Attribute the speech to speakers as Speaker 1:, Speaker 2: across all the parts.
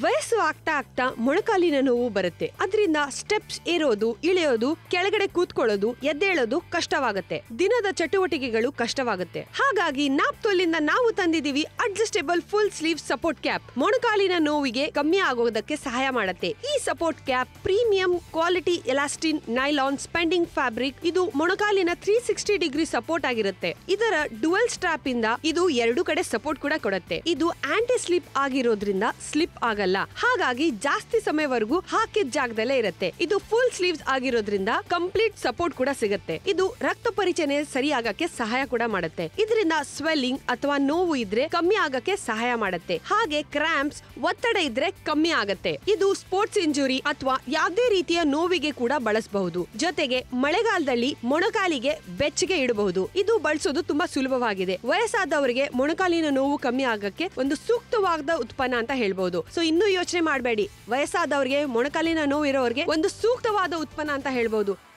Speaker 1: ವಯಸ್ಸು ಆಗ್ತಾ ಆಗ್ತಾ ಮೊಣಕಾಲಿನ ನೋವು ಬರುತ್ತೆ. ಅದರಿಂದ ಸ್ಟೆಪ್ಸ್ ಏರೋದು, ಇಳಿಯೋದು, ಕೆಳಗಡೆ ಕೂತ್ಕೊಳ್ಳೋದು, ಎದ್ದೇಳೋದು ಕಷ್ಟವಾಗುತ್ತೆ. ದಿನದ ಚಟುವಟಿಕೆಗಳು ಕಷ್ಟವಾಗುತ್ತೆ. ಹಾಗಾಗಿ ನಾಪ್ತೋಲಿಂದ ನಾವು ತಂದಿದೀವಿ adjustable full sleeve support cap. ಮೊಣಕಾಲಿನ ನೋವಿಗೆ ಕಮ್ಮಿ ಆಗೋದಕ್ಕೆ ಸಹಾಯ ಮಾಡುತ್ತೆ. ಈ support cap premium quality elastin nylon spending fabric. ಇದು ಮೊಣಕಾಲಿನ ತ್ರೀ ಸಿಕ್ಸ್ಟಿ ಡಿಗ್ರಿ ಸಪೋರ್ಟ್ ಆಗಿರುತ್ತೆ. ಇದರ ಡುವೆಲ್ ಸ್ಟ್ರಾಪ್ ಇಂದ ಇದು ಎರಡು ಕಡೆ ಸಪೋರ್ಟ್ ಕೂಡ ಕೊಡುತ್ತೆ. ಇದು ಆಂಟಿ ಸ್ಲಿಪ್ ಆಗಿರೋದ್ರಿಂದ ಸ್ಲಿಪ್ ಆಗಲ್ಲ. ಹಾಗಾಗಿ ಜಾಸ್ತಿ ಸಮಯವರೆಗೂ ಹಾಕಿದ ಜಾಗದಲ್ಲೇ ಇರುತ್ತೆ. ಇದು ಫುಲ್ ಸ್ಲೀವ್ಸ್ ಆಗಿರೋದ್ರಿಂದ ಕಂಪ್ಲೀಟ್ ಸಪೋರ್ಟ್ ಕೂಡ ಸಿಗುತ್ತೆ. ಇದು ರಕ್ತ ಪರಿಚಯ ಸರಿಯಾಗಕ್ಕೆ ಸಹಾಯ ಕೂಡ ಮಾಡುತ್ತೆ. ಇದರಿಂದ ಸ್ವೆಲ್ಲಿಂಗ್ ಅಥವಾ ನೋವು ಇದ್ರೆ ಕಮ್ಮಿ ಆಗಕ್ಕೆ ಸಹಾಯ ಮಾಡುತ್ತೆ. ಹಾಗೆ ಕ್ರಾಂಪ್ಸ್ ಒತ್ತಡ ಇದ್ರೆ ಕಮ್ಮಿ ಆಗತ್ತೆ. ಇದು ಸ್ಪೋರ್ಟ್ಸ್ ಇಂಜುರಿ ಅಥವಾ ಯಾವುದೇ ರೀತಿಯ ನೋವಿಗೆ ಕೂಡ ಬಳಸಬಹುದು. ಜೊತೆಗೆ ಮಳೆಗಾಲದಲ್ಲಿ ಮೊಣಕಾಲಿಗೆ ಬೆಚ್ಚಗೆ ಇಡಬಹುದು. ಇದು ಬಳಸೋದು ತುಂಬಾ ಸುಲಭವಾಗಿದೆ. ವಯಸ್ಸಾದವರಿಗೆ ಮೊಣಕಾಲಿನ ನೋವು ಕಮ್ಮಿ ಆಗಕ್ಕೆ ಒಂದು ಸೂಕ್ತವಾದ ಉತ್ಪನ್ನ ಅಂತ ಹೇಳ್ಬಹುದು. ಸೊ ಇನ್ನೂ ಯೋಚನೆ ಮಾಡಬೇಡಿ. ವಯಸ್ಸಾದವ್ರಿಗೆ ಮೊಣಕಾಲಿನ ನೋವು ಇರೋರಿಗೆ ಒಂದು ಸೂಕ್ತವಾದ ಉತ್ಪನ್ನ ಅಂತ ಹೇಳ್ಬಹುದು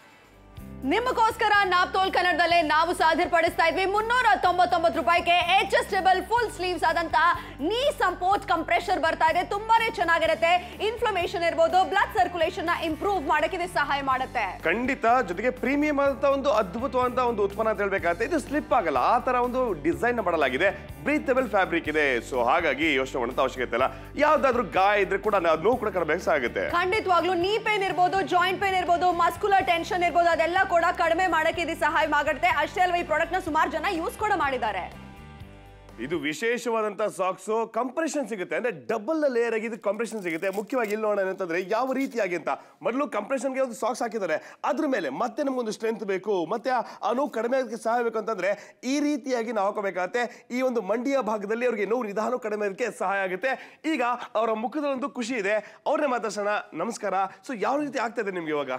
Speaker 2: ನಿಮಗೋಸ್ಕರ ನಾಪ್ತೋಲ್ ಕನ್ನಡದಲ್ಲೇ ನಾವು ಸಾಧ್ಯಪಡಿಸ್ತಾ ಇದ್ವಿ. ಮುನ್ನೂರ ತೊಂಬತ್ತೊಂಬತ್ತು ರೂಪಾಯಿಗೆ ಅಡ್ಜಸ್ಟೇಬಲ್ ಫುಲ್ ಸ್ಲೀವ್ಸ್ ಆದಂತಹ ನೀ ಸಂಪೋರ್ಟ್ ಕಂಪ್ರೆಷರ್ ಬರ್ತಾ ಇದೆ. ತುಂಬಾನೇ ಚೆನ್ನಾಗಿರುತ್ತೆ. ಇನ್ಫ್ಲಮೇಷನ್ ಇರ್ಬೋದು ಬ್ಲಡ್ ಸರ್ಕ್ಯುಲೇಷನ್ನ ಇಂಪ್ರೂವ್ ಮಾಡಕ್ಕೆ ಇದು ಸಹಾಯ ಮಾಡುತ್ತೆ.
Speaker 3: ಖಂಡಿತ ಜೊತೆಗೆ ಪ್ರೀಮಿಯಂ ಆದಂತ ಒಂದು ಅದ್ಭುತವಾದ ಒಂದು ಉತ್ಪನ್ನ ಅಂತ ಹೇಳ್ಬೇಕಾಗುತ್ತೆ. ಇದು ಸ್ಲಿಪ್ ಆಗಲ್ಲ ಆ ತರ ಒಂದು ಡಿಸೈನ್ ಮಾಡಲಾಗಿದೆ. ಬ್ರೀತಬಲ್ ಫ್ಯಾಬ್ರಿಕ್ ಇದೆ. ಸೊ ಹಾಗಾಗಿ ಯೋಚನೆ ಮಾಡುವಂತ ಅವಶ್ಯಕತೆ ಇಲ್ಲ. ಯಾವ್ದಾದ್ರು ಗಾಯ ಇದ್ರೆ ಕೂಡ ನಾವು ನೋವು ಕೂಡ ಕರಬೇಕಾಗುತ್ತೆ ಆಗುತ್ತೆ.
Speaker 2: ಖಂಡಿತವಾಗ್ಲೂ ನೀ ಪೇನ್ ಇರ್ಬೋದು ಜಾಯಿಂಟ್ ಪೇನ್ ಇರ್ಬೋದು ಮಸ್ಕುಲರ್ ಟೆನ್ಷನ್ ಇರ್ಬೋದು ಅದೆಲ್ಲ ಕೂಡ ಕಡಿಮೆ ಮಾಡಕ್ಕೆ ಇದು ಸಹಾಯ ಮಾಡುತ್ತೆ ಅಷ್ಟೇ ಅಲ್ವಾ ಈ ಪ್ರಾಡಕ್ಟ್ನ ಸುಮಾರು ಜನ ಯೂಸ್ ಕೂಡ ಮಾಡಿದ್ದಾರೆ.
Speaker 3: ಇದು ವಿಶೇಷವಾದಂತ ಸಾಕ್ಸ್ ಕಂಪ್ರೆಷನ್ ಸಿಗುತ್ತೆ. ಅಂದ್ರೆ ಡಬಲ್ ಲೇಯರ್ ಆಗಿ ಇದು ಕಂಪ್ರೆಷನ್ ಸಿಗುತ್ತೆ. ಮುಖ್ಯವಾಗಿ ಇಲ್ಲಿ ನೋಡೋಣ ಅಂತಂದ್ರೆ ಯಾವ ರೀತಿಯಾಗಿ ಅಂತ. ಮೊದಲು ಕಂಪ್ರೆಷನ್ಗೆ ಒಂದು ಸಾಕ್ಸ್ ಹಾಕಿದ್ದಾರೆ. ಅದ್ರ ಮೇಲೆ ಮತ್ತೆ ನಮಗೊಂದು ಸ್ಟ್ರೆಂತ್ ಬೇಕು. ಮತ್ತೆ ಆ- ಆ ನೋವು ಕಡಿಮೆ ಆಗಕ್ಕೆ ಸಹಾಯ ಬೇಕು ಅಂತಂದ್ರೆ ಈ ರೀತಿಯಾಗಿ ನಾವು ಹಾಕೋಬೇಕಾಗತ್ತೆ. ಈ ಒಂದು ಮಂಡಿಯ ಭಾಗದಲ್ಲಿ ಅವ್ರಿಗೆ ನೋವು ನಿಧಾನ ಕಡಿಮೆ ಆಗಕ್ಕೆ ಸಹಾಯ ಆಗುತ್ತೆ. ಈಗ ಅವರ ಮುಖದಲ್ಲಿ ಒಂದು ಖುಷಿ ಇದೆ. ಅವ್ರನ್ನೇ ಮಾತಾಡ್ಸೋಣ. ನಮಸ್ಕಾರ. ಸೊ ಯಾವ ರೀತಿ ಆಗ್ತಾ ಇದೆ ನಿಮ್ಗೆ ಇವಾಗ?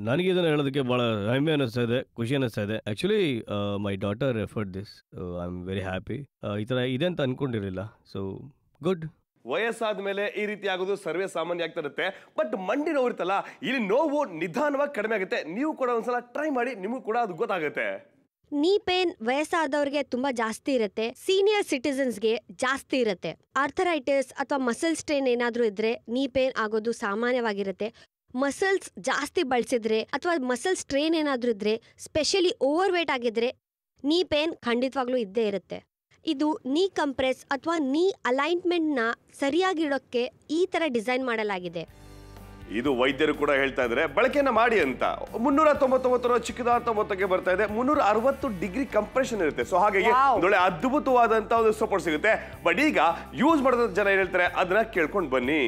Speaker 4: ನನಗೆ ಇದನ್ನು ಹೇಳೋದಕ್ಕೆ ಭಾಳ ಹೆಮ್ಮೆ ಅನ್ನಿಸ್ತಾ ಇದೆ ಖುಷಿ ಅನ್ನಿಸ್ತಾ ಇದೆ. Actually my daughter referred this I am very happy ಈ ಥರ ಇದೆ ಅಂತ ಅನ್ಕೊಂಡಿರಲಿಲ್ಲ ಸೊ ಗುಡ್
Speaker 3: ವಯಸ್ಸಾದ ಮೇಲೆ ಈ ರೀತಿ ಆಗೋದು ಸರ್ವೇ ಸಾಮಾನ್ಯ ಆಗ್ತಾ ಇರುತ್ತೆ. ಬಟ್ ಮಂಡಿ ನೋವು ಇರುತ್ತಲ್ಲ ಇಲ್ಲಿ ನೋವು ನಿಧಾನವಾಗಿ ಕಡಿಮೆ ಆಗುತ್ತೆ. ನೀವು ಕೂಡ ಒಂದ್ಸಲ ಟ್ರೈ ಮಾಡಿ ನಿಮಗೂ ಕೂಡ ಅದು ಗೊತ್ತಾಗುತ್ತೆ.
Speaker 1: ನೀ ಪೇನ್ ವಯಸ್ಸಾದವ್ರಿಗೆ ತುಂಬಾ ಜಾಸ್ತಿ ಇರುತ್ತೆ ಸೀನಿಯರ್ ಸಿಟಿಸನ್ಸ್ಗೆ ಜಾಸ್ತಿ ಇರುತ್ತೆ. ಆರ್ಥರೈಟಿಸ್ ಅಥವಾ ಮಸಲ್ ಸ್ಟ್ರೈನ್ ಏನಾದರೂ ಇದ್ರೆ ನೀ ಪೇನ್ ಆಗೋದು ಸಾಮಾನ್ಯವಾಗಿರುತ್ತೆ. ಮಸಲ್ಸ್ ಜಾಸ್ತಿ ಬಳಸಿದ್ರೆ ಅಥವಾ ಮಸಲ್ಸ್ ಸ್ಟ್ರೇನ್ ಏನಾದರೂ ಇದ್ರೆ ಸ್ಪೆಷಲಿ ಓವರ್ ವೇಟ್ ಆಗಿದ್ರೆ ನೀ ಪೇನ್ ಖಂಡಿತವಾಗ್ಲೂ ಇದ್ದೇ ಇರುತ್ತೆ. ಇದು ನೀ ಕಂಪ್ರೆಸ್ ಅಥವಾ ನೀ ಅಲೈನ್ಮೆಂಟ್ನ ಸರಿಯಾಗಿಡೋಕ್ಕೆ ಈ ಥರ ಡಿಸೈನ್ ಮಾಡಲಾಗಿದೆ.
Speaker 3: ಇದು ವೈದ್ಯರು ಕೂಡ ಹೇಳ್ತಾ ಇದ್ದಾರೆ ಬಳಕೆಯನ್ನ ಮಾಡಿ ಅಂತ. ಮುನ್ನೂರ ತೊಂಬತ್ತೊಂಬತ್ತರ ಚಿಕ್ಕದಾದ ತೊಂಬತ್ತಕ್ಕೆ ಬರ್ತಾ ಇದೆ ಮುನ್ನೂರ ಅರವತ್ತು ಡಿಗ್ರಿ ಕಂಪ್ರೆಷನ್ ಇರುತ್ತೆ. ಸೊ ಹಾಗಾಗಿ ಒಳ್ಳೆ ಅದ್ಭುತವಾದಂತ ಒಂದು ಸಪೋರ್ಟ್ ಸಿಗುತ್ತೆ. ಬಟ್ ಈಗ ಯೂಸ್ ಮಾಡಿದ ಜನ ಏನ್ ಹೇಳ್ತಾರೆ ಅದನ್ನ ಕೇಳ್ಕೊಂಡು ಬನ್ನಿ.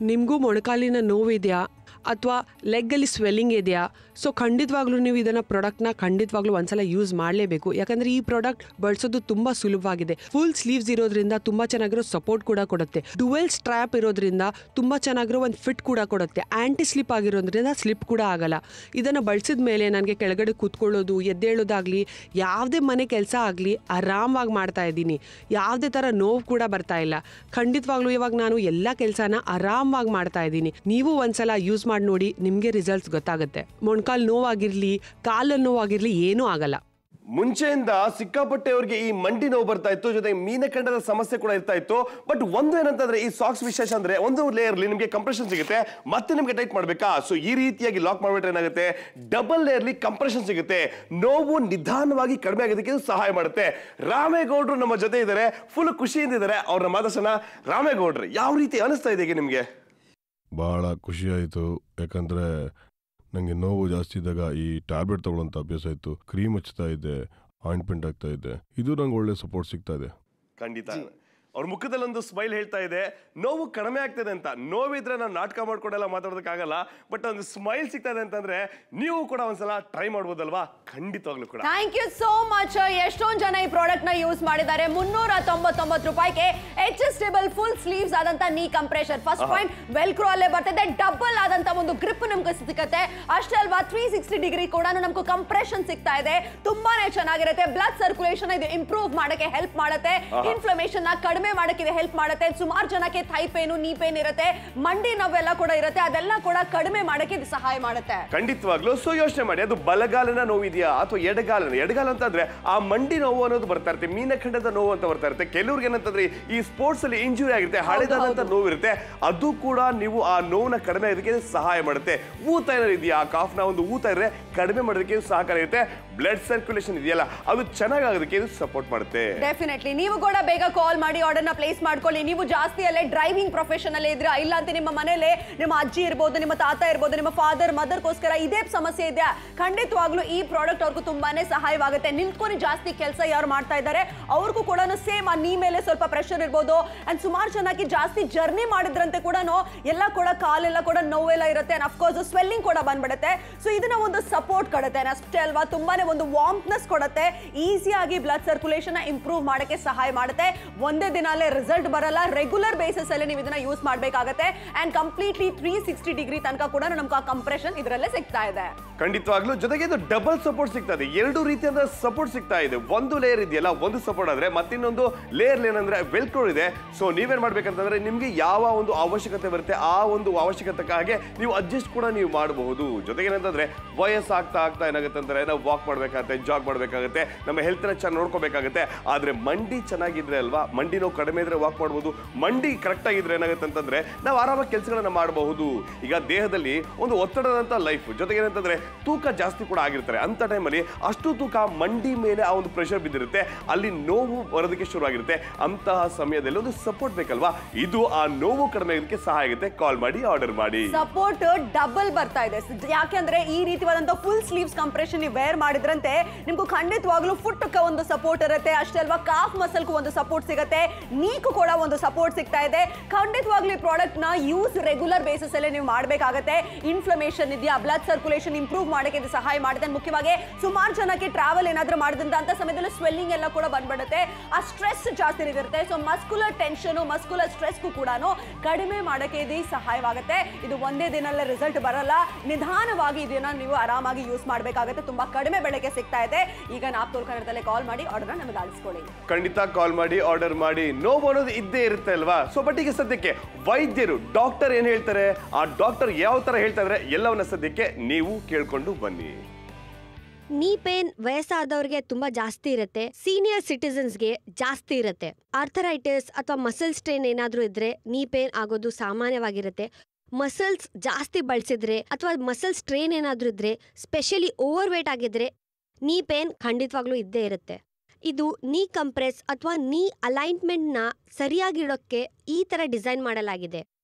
Speaker 5: ನಿಮಗೂ ಮೊಣಕಾಲಿನ ನೋವಿದೆಯಾ? ಅಥವಾ ಲೆಗ್ಗಲ್ಲಿ ಸ್ವೆಲ್ಲಿಂಗ್ ಇದೆಯಾ? ಸೊ ಖಂಡಿತವಾಗ್ಲೂ ನೀವು ಇದನ್ನು ಪ್ರಾಡಕ್ಟ್ನ ಖಂಡಿತವಾಗ್ಲೂ ಒಂದ್ಸಲ ಯೂಸ್ ಮಾಡಲೇಬೇಕು. ಯಾಕಂದರೆ ಈ ಪ್ರಾಡಕ್ಟ್ ಬಳಸೋದು ತುಂಬ ಸುಲಭವಾಗಿದೆ. ಫುಲ್ ಸ್ಲೀವ್ಸ್ ಇರೋದ್ರಿಂದ ತುಂಬ ಚೆನ್ನಾಗಿರೋ ಸಪೋರ್ಟ್ ಕೂಡ ಕೊಡುತ್ತೆ. ಡುವೆಲ್ ಸ್ಟ್ರಾಪ್ ಇರೋದ್ರಿಂದ ತುಂಬ ಚೆನ್ನಾಗಿರೋ ಒಂದು ಫಿಟ್ ಕೂಡ ಕೊಡುತ್ತೆ. ಆ್ಯಂಟಿ ಸ್ಲಿಪ್ ಆಗಿರೋದ್ರಿಂದ ಸ್ಲಿಪ್ ಕೂಡ ಆಗಲ್ಲ. ಇದನ್ನು ಬಳಸಿದ ಮೇಲೆ ನನಗೆ ಕೆಳಗಡೆ ಕೂತ್ಕೊಳ್ಳೋದು, ಎದ್ದೇಳೋದಾಗಲಿ, ಯಾವುದೇ ಮನೆ ಕೆಲಸ ಆಗಲಿ ಆರಾಮವಾಗಿ ಮಾಡ್ತಾ ಇದ್ದೀನಿ. ಯಾವುದೇ ಥರ ನೋವು ಕೂಡ ಬರ್ತಾ ಇಲ್ಲ. ಖಂಡಿತವಾಗ್ಲೂ ಇವಾಗ ನಾನು ಎಲ್ಲ ಕೆಲಸನ ಆರಾಮವಾಗಿ ಮಾಡ್ತಾ ಇದ್ದೀನಿ. ನೀವು ಒಂದ್ಸಲ ಯೂಸ್ ಮಾಡಿ ನೋಡಿ, ನಿಮಗೆ ರಿಸಲ್ಟ್ಸ್ ಗೊತ್ತಾಗುತ್ತೆ. ಮೊಣಕಾಲು ನೋವಾಗಿರಲಿ ಕಾಲಲ್ಲಿ ನೋವಾಗಿರಲಿ ಏನೂ ಆಗಲ್ಲ.
Speaker 3: ಮುಂಚೆಯಿಂದ ಸಿಕ್ಕಾಪಟ್ಟೆ ಅವರಿಗೆ ಈ ಮಂಡಿ ನೋವು ಬರ್ತಾ ಇತ್ತು ಜೊತೆಗೆ ಮೀನಖಂಡದ ಸಮಸ್ಯೆ ಕೂಡ ಇರ್ತಾ ಇತ್ತು. ಬಟ್ ಒಂದು ಏನಂತಂದ್ರೆ ಈ ಸಾಕ್ಸ್ ವಿಶೇಷ ಅಂದ್ರೆ ಒಂದು ಲೇಯರ್ಲಿ ನಿಮಗೆ ಕಂಪ್ರೆಷನ್ ಸಿಗುತ್ತೆ. ಮತ್ತೆ ನಿಮಗೆ ಟೈಟ್ ಮಾಡ್ಬೇಕಾ? ಸೊ ಈ ರೀತಿಯಾಗಿ ಲಾಕ್ ಮಾಡ್ಬಿಟ್ರೆ ಏನಾಗುತ್ತೆ? ಡಬಲ್ ಲೇಯರ್ಲಿ ಕಂಪ್ರೆಷನ್ ಸಿಗುತ್ತೆ. ನೋವು ನಿಧಾನವಾಗಿ ಕಡಿಮೆ ಆಗೋದಕ್ಕೆ ಇದು ಸಹಾಯ ಮಾಡುತ್ತೆ. ರಾಮೇಗೌಡರು ನಮ್ಮ ಜೊತೆ ಇದ್ದಾರೆ. ಫುಲ್ ಖುಷಿಯಿಂದ ಇದ್ದಾರೆ. ಅವ್ರನ್ನ ಮಾತಾಡ್ಸೋಣ. ರಾಮೇಗೌಡ್ರು ಯಾವ ರೀತಿ ಅನಿಸ್ತಾ ಇದೆ ಈಗ ಬಹಳ
Speaker 6: ಖುಷಿ ಆಯಿತು. ಯಾಕಂದರೆ ನನಗೆ ನೋವು ಜಾಸ್ತಿ ಇದ್ದಾಗ ಈ ಟ್ಯಾಬ್ಲೆಟ್ ತಗೊಳ್ಳೋಂಥ ಅಭ್ಯಾಸ ಇತ್ತು ಕ್ರೀಮ್ ಹಚ್ತಾ ಇದ್ದೆ ಆಯಿಂಟ್ಮೆಂಟ್ ಆಗ್ತಾ ಇದ್ದೆ. ಇದು ನಂಗೆ ಒಳ್ಳೆ ಸಪೋರ್ಟ್ ಸಿಗ್ತಾ ಇದೆ.
Speaker 3: ಖಂಡಿತ. ಅವ್ರ ಮುಖದಲ್ಲಿ ಒಂದು ಸ್ಮೈಲ್ ಹೇಳ್ತಾ ಇದೆ ನೋವು ಕಡಿಮೆ ಆಗ್ತದೆ ಅಂತ. ನೋವಿದ್ರೆ ನಾನು ನಾಟಕ ಮಾಡ್ಕೊಂಡೆಲ್ಲ ಮಾತಾಡೋದಕ್ಕಾಗಲ್ಲ ಬಟ್ ಒಂದು ಸ್ಮೈಲ್ ಸಿಗ್ತದೆ ಅಂತಂದ್ರೆ ನೀವು ಕೂಡ ಒಂದ್ಸಲ ಟ್ರೈ ಮಾಡ್ಬೋದಲ್ವಾ? ಖಂಡಿತವಾಗ್ಲೂ ಕೂಡ.
Speaker 2: ಥ್ಯಾಂಕ್ ಯು ಸೋ ಮಚ್ ಎಷ್ಟೊಂದು ಜನ ಈ ಪ್ರಾಡಕ್ಟ್ನ ಯೂಸ್ ಮಾಡಿದ್ದಾರೆ. ಮುನ್ನೂರ ತೊಂಬತ್ತೊಂಬತ್ತು ರೂಪಾಯಿಗೆ ಅಡ್ಜಸ್ಟೇಬಲ್ ಫುಲ್ ಸ್ಲೀವ್ಸ್ ಆದಂತ ನೀ ಕಂಪ್ರೆಷರ್ ಫಸ್ಟ್ ಪಾಯಿಂಟ್ ವೆಲ್ಕ್ರೋ ಅಲ್ಲೇ ಬರ್ತದೆ. ಡಬಲ್ ಆದಂತ ಒಂದು ಗ್ರಿಪ್ ನಮ್ಗೆ ಸಿಕ್ಕತ್ತೆ. ಅಷ್ಟೇ ಅಲ್ವಾ ತ್ರೀ ಸಿಕ್ಸ್ಟಿ ಡಿಗ್ರಿ ಕೂಡ ನಮ್ಗೆ ಕಂಪ್ರೆಷನ್ ಸಿಗ್ತಾ ಇದೆ. ತುಂಬಾನೇ ಚೆನ್ನಾಗಿರುತ್ತೆ. ಬ್ಲಡ್ ಸರ್ಕ್ಯುಲೇಷನ್ ಇದು ಇಂಪ್ರೂವ್ ಮಾಡಕ್ಕೆ ಹೆಲ್ಪ್ ಮಾಡುತ್ತೆ. ಇನ್ಫ್ಲಮೇಷನ್ನ ಕಡಿಮೆ ಕಡಿಮೆ ಮಾಡಕ್ಕೆ ಇದು ಹೆಲ್ಪ್ ಮಾಡುತ್ತೆ. ಸುಮಾರು ಜನಕ್ಕೆ ಥೈ ಪೇನು ನೀ ಪೇನ್ ಇರುತ್ತೆ. ಮಂಡಿ ನೋವೆಲ್ಲ ಕೂಡ ಇರುತ್ತೆ. ಅದೆಲ್ಲ ಕೂಡ ಕಡಿಮೆ ಮಾಡಕ್ಕೆ ಇದು ಸಹಾಯ ಮಾಡುತ್ತೆ.
Speaker 3: ಖಂಡಿತವಾಗ್ಲೂ. ಸೊ ಯೋಚನೆ ಮಾಡಿ. ಅದು ಬಲಗಾಲನ ನೋವಿದೆಯಾ ಅಥವಾ ಎಡಗಾಲನ? ಎಡಗಾಲ ಅಂತಂದ್ರೆ ಆ ಮಂಡಿ ನೋವು ಅನ್ನೋದು ಬರ್ತಾ ಇರುತ್ತೆ. ಮೀನಖಂಡದ ನೋವು ಅಂತ ಬರ್ತಾ ಇರುತ್ತೆ. ಕೆಲವ್ರಿಗೆ ಏನಂತಂದ್ರೆ ಈ ಸ್ಪೋರ್ಟ್ಸ್ ಅಲ್ಲಿ ಇಂಜುರಿ ಆಗಿರುತ್ತೆ. ಹಳೆದಾದಂತ ನೋವು ಇರುತ್ತೆ. ಅದು ಕೂಡ ನೀವು ಆ ನೋವನ್ನ ಕಡಿಮೆ ಆಗೋದಕ್ಕೆ ಸಹಾಯ ಮಾಡುತ್ತೆ. ಊತ ಏನಾದ್ರು ಇದೆಯಾ? ಆ ಕಾಫ್ನ ಒಂದು ಊತ ಇದ್ರೆ ಕಡಿಮೆ ಮಾಡೋದಕ್ಕೆ ಸಹಕಾರ ಇರುತ್ತೆ ಬ್ಲಡ್ ಸರ್ಕ್ಯುಲೇಷನ್ ಇದೆಯಲ್ಲ ಅದು ಚೆನ್ನಾಗಾಗೋದಕ್ಕೆ ಇದು ಸಪೋರ್ಟ್ ಮಾಡುತ್ತೆ.
Speaker 2: ಡೆಫಿನೆಟ್ಲಿ ನೀವು ಕೂಡ ಬೇಗ ಕಾಲ್ ಮಾಡಿ. ಆರ್ಡರ್ನ ಪ್ಲೇಸ್ ಮಾಡ್ಕೊಳ್ಳಿ. ನೀವು ಜಾಸ್ತಿ ಅಲ್ಲೇ ಡ್ರೈವಿಂಗ್ ಪ್ರೊಫೆಷನ್ ಅಲ್ಲೇ ಇದ್ರೆ ಇಲ್ಲ ಅಂತ ನಿಮ್ಮ ಮನೇಲಿ ನಿಮ್ಮ ಅಜ್ಜಿ ಇರ್ಬೋದು, ನಿಮ್ಮ ತಾತ ಇರ್ಬೋದು, ನಿಮ್ಮ ಫಾದರ್ ಮದರ್ಗೋಸ್ಕರ ಇದೇ ಸಮಸ್ಯೆ ಇದೆ. ಖಂಡಿತವಾಗ್ಲೂ ಈ ಪ್ರಾಡಕ್ಟ್ ಅವ್ರಿಗೂ ತುಂಬಾನೇ ಸಹಾಯವಾಗುತ್ತೆ. ನಿಂತ್ಕೊಂಡು ಜಾಸ್ತಿ ಕೆಲಸ ಯಾರು ಮಾಡ್ತಾ ಇದ್ದಾರೆ? ಅವ್ರಿಗೂ ಕೂಡ ಸೇಮ್ ಆ ನೀ ಮೇಲೆ ಸ್ವಲ್ಪ ಪ್ರೆಷರ್ ಇರ್ಬೋದು. ಅಂಡ್ ಸುಮಾರು ಚೆನ್ನಾಗಿ ಜಾಸ್ತಿ ಜರ್ನಿ ಮಾಡಿದ್ರಂತೆ ಕೂಡ ಎಲ್ಲ ಕೂಡ ಕಾಲೆಲ್ಲ ಕೂಡ ನೋವೆಲ್ಲ ಇರುತ್ತೆ. ಅಂಡ್ ಅಫ್ಕೋರ್ಸ್ ಸ್ವೆಲ್ಲಿಂಗ್ ಕೂಡ ಬಂದ್ಬಿಡುತ್ತೆ. ಸೊ ಇದನ್ನ ಒಂದು ಸಪೋರ್ಟ್ ಕೊಡುತ್ತೆ. ಅಷ್ಟೇ ಅಲ್ವಾ, ತುಂಬಾನೇ ಒಂದು ವಾಮ್ನೆಸ್ ಕೊಡುತ್ತೆ. ಈಸಿಯಾಗಿ ಬ್ಲಡ್ ಸರ್ಕ್ಯುಲೇಷನ್ ಇಂಪ್ರೂವ್ ಮಾಡಕ್ಕೆ ಸಹಾಯ ಮಾಡುತ್ತೆ. ಒಂದೇ ದಿನಲ್ಲೇ ರಿಸಲ್ಟ್ ಬರಲ್ಲ. ರೆಗ್ಯುಲರ್ ಬೇಸಿಸ್ ಅಲ್ಲಿ ನೀವು ಇದನ್ನ ಯೂಸ್ ಮಾಡಬೇಕಾಗತ್ತೆ. And completely three sixty degree ತನಕ ಕೂಡ ನಮ್ಗೆ ಆ ಕಂಪ್ರೆಷನ್ ಇದರಲ್ಲೇ ಸಿಗ್ತಾ ಇದೆ.
Speaker 3: ಖಂಡಿತವಾಗ್ಲೂ. ಜೊತೆಗೆ ಇದು ಡಬಲ್ ಸಪೋರ್ಟ್ ಸಿಗ್ತಾ ಇದೆ ಎರಡು ರೀತಿಯಾದ ಸಪೋರ್ಟ್ ಸಿಗ್ತಾ ಇದೆ. ಒಂದು ಲೇಯರ್ ಇದೆಯಲ್ಲ, ಒಂದು ಸಪೋರ್ಟ್ ಆದ್ರೆ ಮತ್ತಿನ್ನೊಂದು ಲೇಯರ್ ಏನಂದ್ರೆ ವೆಲ್ಕ್ರೋ ಇದೆ. ಸೊ ನೀವೇನ್ ಮಾಡ್ಬೇಕಂತಂದ್ರೆ ನಿಮ್ಗೆ ಯಾವ ಒಂದು ಅವಶ್ಯಕತೆ ಬರುತ್ತೆ, ಆ ಒಂದು ಅವಶ್ಯಕತೆಗೆ ನೀವು ಅಡ್ಜಸ್ಟ್ ಕೂಡ ನೀವು ಮಾಡಬಹುದು. ಜೊತೆಗೆ ಏನಂತಂದ್ರೆ ವಯಸ್ಸಾಗ್ತಾ ಆಗ್ತಾ ಏನಾಗುತ್ತೆ ಅಂದ್ರೆ ನಾವು ವಾಕ್ ಮಾಡ್ಬೇಕಾಗತ್ತೆ ಜಾಗ್ ಮಾಡ್ಬೇಕಾಗತ್ತೆ, ನಮ್ಮ ಹೆಲ್ತ್ನ ಚೆನ್ನಾಗಿ ನೋಡ್ಕೋಬೇಕಾಗತ್ತೆ. ಆದ್ರೆ ಮಂಡಿ ಚೆನ್ನಾಗಿದ್ರೆ ಅಲ್ವಾ? ಮಂಡಿ ಕಡಿಮೆ ಇದ್ರೆ ವಾಕ್ ಮಾಡ್ಬೋದು. ಮಂಡಿ ಕರೆಕ್ಟ್ ಆಗಿದ್ರೆ ಏನಾಗುತ್ತೆ ಅಂತಂದ್ರೆ ನಾವು ಆರಾಮಾಗಿ ಕೆಲಸಗಳನ್ನ ಮಾಡಬಹುದು. ಈಗ ದೇಹದಲ್ಲಿ ಒಂದು ಒತ್ತಡದಂತ ಲೈಫ್ ಜೊತೆಗೆ ಏನಂತಂದ್ರೆ ತೂಕ ಜಾಸ್ತಿ ಕೂಡ ಆಗಿರ್ತಾರೆ. ಅಂತ ಟೈಮಲ್ಲಿ ಅಷ್ಟು ತೂಕ ಮಂಡಿ ಮೇಲೆ ಆ ಒಂದು ಪ್ರೆಷರ್ ಬಿದ್ದಿರುತ್ತೆ. ಅಲ್ಲಿ ನೋವು ಬರೋದಕ್ಕೆ ಶುರು ಆಗಿರುತ್ತೆ ಅಂತಹ ಸಮಯದಲ್ಲಿ ಒಂದು ಸಪೋರ್ಟ್ ಬೇಕಲ್ವಾ? ಇದು ಆ ನೋವು ಕಡಿಮೆ ಆಗೋದಕ್ಕೆ ಸಹಾಯ ಆಗುತ್ತೆ. ಕಾಲ್ ಮಾಡಿ ಆರ್ಡರ್ ಮಾಡಿ.
Speaker 2: ಸಪೋರ್ಟ್ ಡಬಲ್ ಬರ್ತಾ ಇದೆ. ಯಾಕೆಂದ್ರೆ ಈ ರೀತಿಯಾದಂತಹ ಫುಲ್ ಸ್ಲೀವ್ಸ್ ಕಂಪ್ರೆಷನ್ ನೀವು ವೇರ್ ಮಾಡಿದ್ರಂತೆ, ನಿಮ್ಗೂ ಖಂಡಿತವಾಗ್ಲೂ ಫುಟ್ ಒಂದು ಸಪೋರ್ಟ್ ಇರುತ್ತೆ. ಅಷ್ಟೇ ಅಲ್ವಾ ಕಾಫ್ ಮಸಲ್ಗೂ ಒಂದು ಸಪೋರ್ಟ್ ಸಿಗುತ್ತೆ. ನೀಕು ಕೂಡ ಒಂದು ಸಪೋರ್ಟ್ ಸಿಗ್ತಾ ಇದೆ. ಖಂಡಿತವಾಗ್ಲಿ ಈ ಪ್ರಾಡಕ್ಟ್ನ ಯೂಸ್ ರೆಗ್ಯುಲರ್ ಬೇಸಿಸ್ ಅಲ್ಲಿ ನೀವು ಮಾಡಬೇಕಾಗತ್ತೆ. ಇನ್ಫ್ಲಮೇಷನ್ ಇದೆಯಾ? ಬ್ಲಡ್ ಸರ್ಕ್ಯುಲೇಷನ್ ಇಂಪ್ರೂವ್ ಮಾಡಕ್ಕೆ ಇದು ಸಹಾಯ ಮಾಡಿದೆ. ಮುಖ್ಯವಾಗಿ ಸುಮಾರು ಜನಕ್ಕೆ ಟ್ರಾವೆಲ್ ಏನಾದರೂ ಮಾಡಿದಂಥ ಅಂತ ಸಮಯದಲ್ಲಿ ಸ್ವೆಲ್ಲಿಂಗ್ ಎಲ್ಲ ಕೂಡ ಬಂದ್ಬಿಡುತ್ತೆ. ಆ ಸ್ಟ್ರೆಸ್ ಜಾಸ್ತಿ ಇರುತ್ತೆ. ಸೊ ಮಸ್ಕುಲರ್ ಟೆನ್ಷನು ಮಸ್ಕುಲರ್ ಸ್ಟ್ರೆಸ್ಗೂ ಕೂಡ ಕಡಿಮೆ ಮಾಡಕ್ಕೆ ಇದು ಸಹಾಯವಾಗುತ್ತೆ. ಇದು ಒಂದೇ ದಿನಲ್ಲೇ ರಿಸಲ್ಟ್ ಬರಲ್ಲ. ನಿಧಾನವಾಗಿ ಇದನ್ನ ನೀವು ಆರಾಮಾಗಿ ಯೂಸ್ ಮಾಡಬೇಕಾಗುತ್ತೆ. ತುಂಬಾ ಕಡಿಮೆ ಬೆಳಗ್ಗೆ ಸಿಗ್ತಾ ಇದೆ. ಈಗ ನಾಪ್ತೋಲ್ ಕನ್ನಡದಲ್ಲೇ ಕಾಲ್ ಮಾಡಿ ಆರ್ಡರ್ನ ನಮಗೆ ಅಳಿಸ್ಕೊಳ್ಳಿ
Speaker 3: ಖಂಡಿತ ಕಾಲ್ ಮಾಡಿ ಆರ್ಡರ್ ಮಾಡಿ. ನೋವು ಅನ್ನೋದು ಇದ್ದೇ ಇರುತ್ತೆ ಅಲ್ವಾ? ಸೊ ಬಟ್ ಈಗ ಸದ್ಯಕ್ಕೆ ವೈದ್ಯರು ಡಾಕ್ಟರ್ ಏನ್ ಹೇಳ್ತಾರೆ? ಆ ಡಾಕ್ಟರ್ ಯಾವ ತರ ಹೇಳ್ತಾ ಇದ್ರೆ? ಎಲ್ಲವನ್ನ ಸದ್ಯಕ್ಕೆ ನೀವು ಕೇಳ್ಕೊಂಡು ಬನ್ನಿ.
Speaker 7: ನೀ ಪೇನ್ ವಯಸ್ಸಾದವ್ರಿಗೆ ತುಂಬಾ ಜಾಸ್ತಿ ಇರುತ್ತೆ ಸೀನಿಯರ್ ಸಿಟಿಸನ್ಸ್ಗೆ ಜಾಸ್ತಿ ಇರುತ್ತೆ. ಆರ್ಥರೈಟಿಸ್ ಅಥವಾ ಮಸಲ್ ಸ್ಟ್ರೈನ್ ಏನಾದ್ರೂ ಇದ್ರೆ ನೀ ಪೇನ್ ಆಗೋದು ಸಾಮಾನ್ಯವಾಗಿರುತ್ತೆ. ಮಸಲ್ಸ್ ಜಾಸ್ತಿ ಬಳಸಿದ್ರೆ ಅಥವಾ ಮಸಲ್ ಸ್ಟ್ರೈನ್ ಏನಾದ್ರೂ ಇದ್ರೆ ಸ್ಪೆಷಲಿ ಓವರ್ ವೇಟ್ ಆಗಿದ್ರೆ ನೀ ಪೇನ್ ಖಂಡಿತವಾಗ್ಲೂ ಇದ್ದೇ ಇರುತ್ತೆ. ಇದು ನೀ ಕಂಪ್ರೆಸ್ ಅಥವಾ ನೀ ಅಲೈನ್ಮೆಂಟ್ನ ಸರಿಯಾಗಿಡೋಕ್ಕೆ ಈ ತರ ಡಿಸೈನ್ ಮಾಡಲಾಗಿದೆ.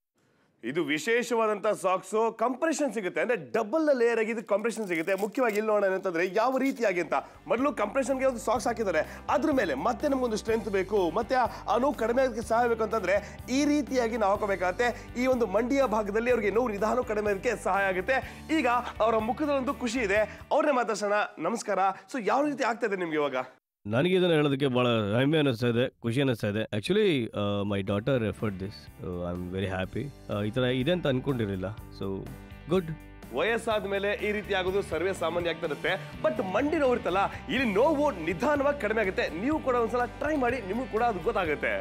Speaker 3: ಇದು ವಿಶೇಷವಾದಂತಹ ಸಾಕ್ಸ್, ಕಂಪ್ರೆಷನ್ ಸಿಗುತ್ತೆ. ಅಂದ್ರೆ ಡಬಲ್ ಲೇಯರ್ ಆಗಿ ಕಂಪ್ರೆಷನ್ ಸಿಗುತ್ತೆ. ಮುಖ್ಯವಾಗಿ ಇಲ್ಲಿ ನೋಡೋಣ ಅಂತಂದ್ರೆ ಯಾವ ರೀತಿಯಾಗಿ ಅಂತ. ಮೊದಲು ಕಂಪ್ರೆಷನ್ಗೆ ಒಂದು ಸಾಕ್ಸ್ ಹಾಕಿದ್ದಾರೆ. ಅದ್ರ ಮೇಲೆ ಮತ್ತೆ ನಮಗೊಂದು ಸ್ಟ್ರೆಂತ್ ಬೇಕು, ಮತ್ತೆ ಆ- ನೋವು ಕಡಿಮೆ ಆಗೋದಕ್ಕೆ ಸಹಾಯ ಬೇಕು ಅಂತಂದ್ರೆ ಈ ರೀತಿಯಾಗಿ ನಾವು ಹಾಕೋಬೇಕಾಗತ್ತೆ. ಈ ಒಂದು ಮಂಡಿಯ ಭಾಗದಲ್ಲಿ ಅವ್ರಿಗೆ ನೋವು ನಿಧಾನ ಕಡಿಮೆ ಆಗೋದಕ್ಕೆ ಸಹಾಯ ಆಗುತ್ತೆ. ಈಗ ಅವರ ಮುಖದಲ್ಲಿ ಒಂದು ಖುಷಿ ಇದೆ. ಅವ್ರನ್ನೇ ಮಾತಾಡ್ಸೋಣ. ನಮಸ್ಕಾರ. ಸೊ ಯಾವ ರೀತಿ ಆಗ್ತಾ ಇದೆ ನಿಮ್ಗೆ ಇವಾಗ?
Speaker 4: ನನಗೆ ಇದನ್ನು ಹೇಳೋದಕ್ಕೆ ಭಾಳ ಹೆಮ್ಮೆ ಅನ್ನಿಸ್ತಾ ಇದೆ ಖುಷಿ ಅನ್ನಿಸ್ತಾ ಇದೆ. Actually my daughter effort this I am very happy ಈ ಥರ ಇದೆ ಅಂತ ಅಂದ್ಕೊಂಡಿರಲಿಲ್ಲ ಸೊ ಗುಡ್
Speaker 3: ವಯಸ್ಸಾದ ಮೇಲೆ ಈ ರೀತಿ ಆಗೋದು ಸರ್ವೇ ಸಾಮಾನ್ಯ ಆಗ್ತಾ ಇರುತ್ತೆ ಬಟ್ ಮಂಡಿ ನೋವು ಇರ್ತಲ್ಲ ಇಲ್ಲಿ ನೋವು ನಿಧಾನವಾಗಿ ಕಡಿಮೆ ಆಗುತ್ತೆ. ನೀವು ಕೂಡ ಒಂದ್ಸಲ ಟ್ರೈ ಮಾಡಿ ನಿಮಗೂ ಕೂಡ ಅದು ಗೊತ್ತಾಗುತ್ತೆ.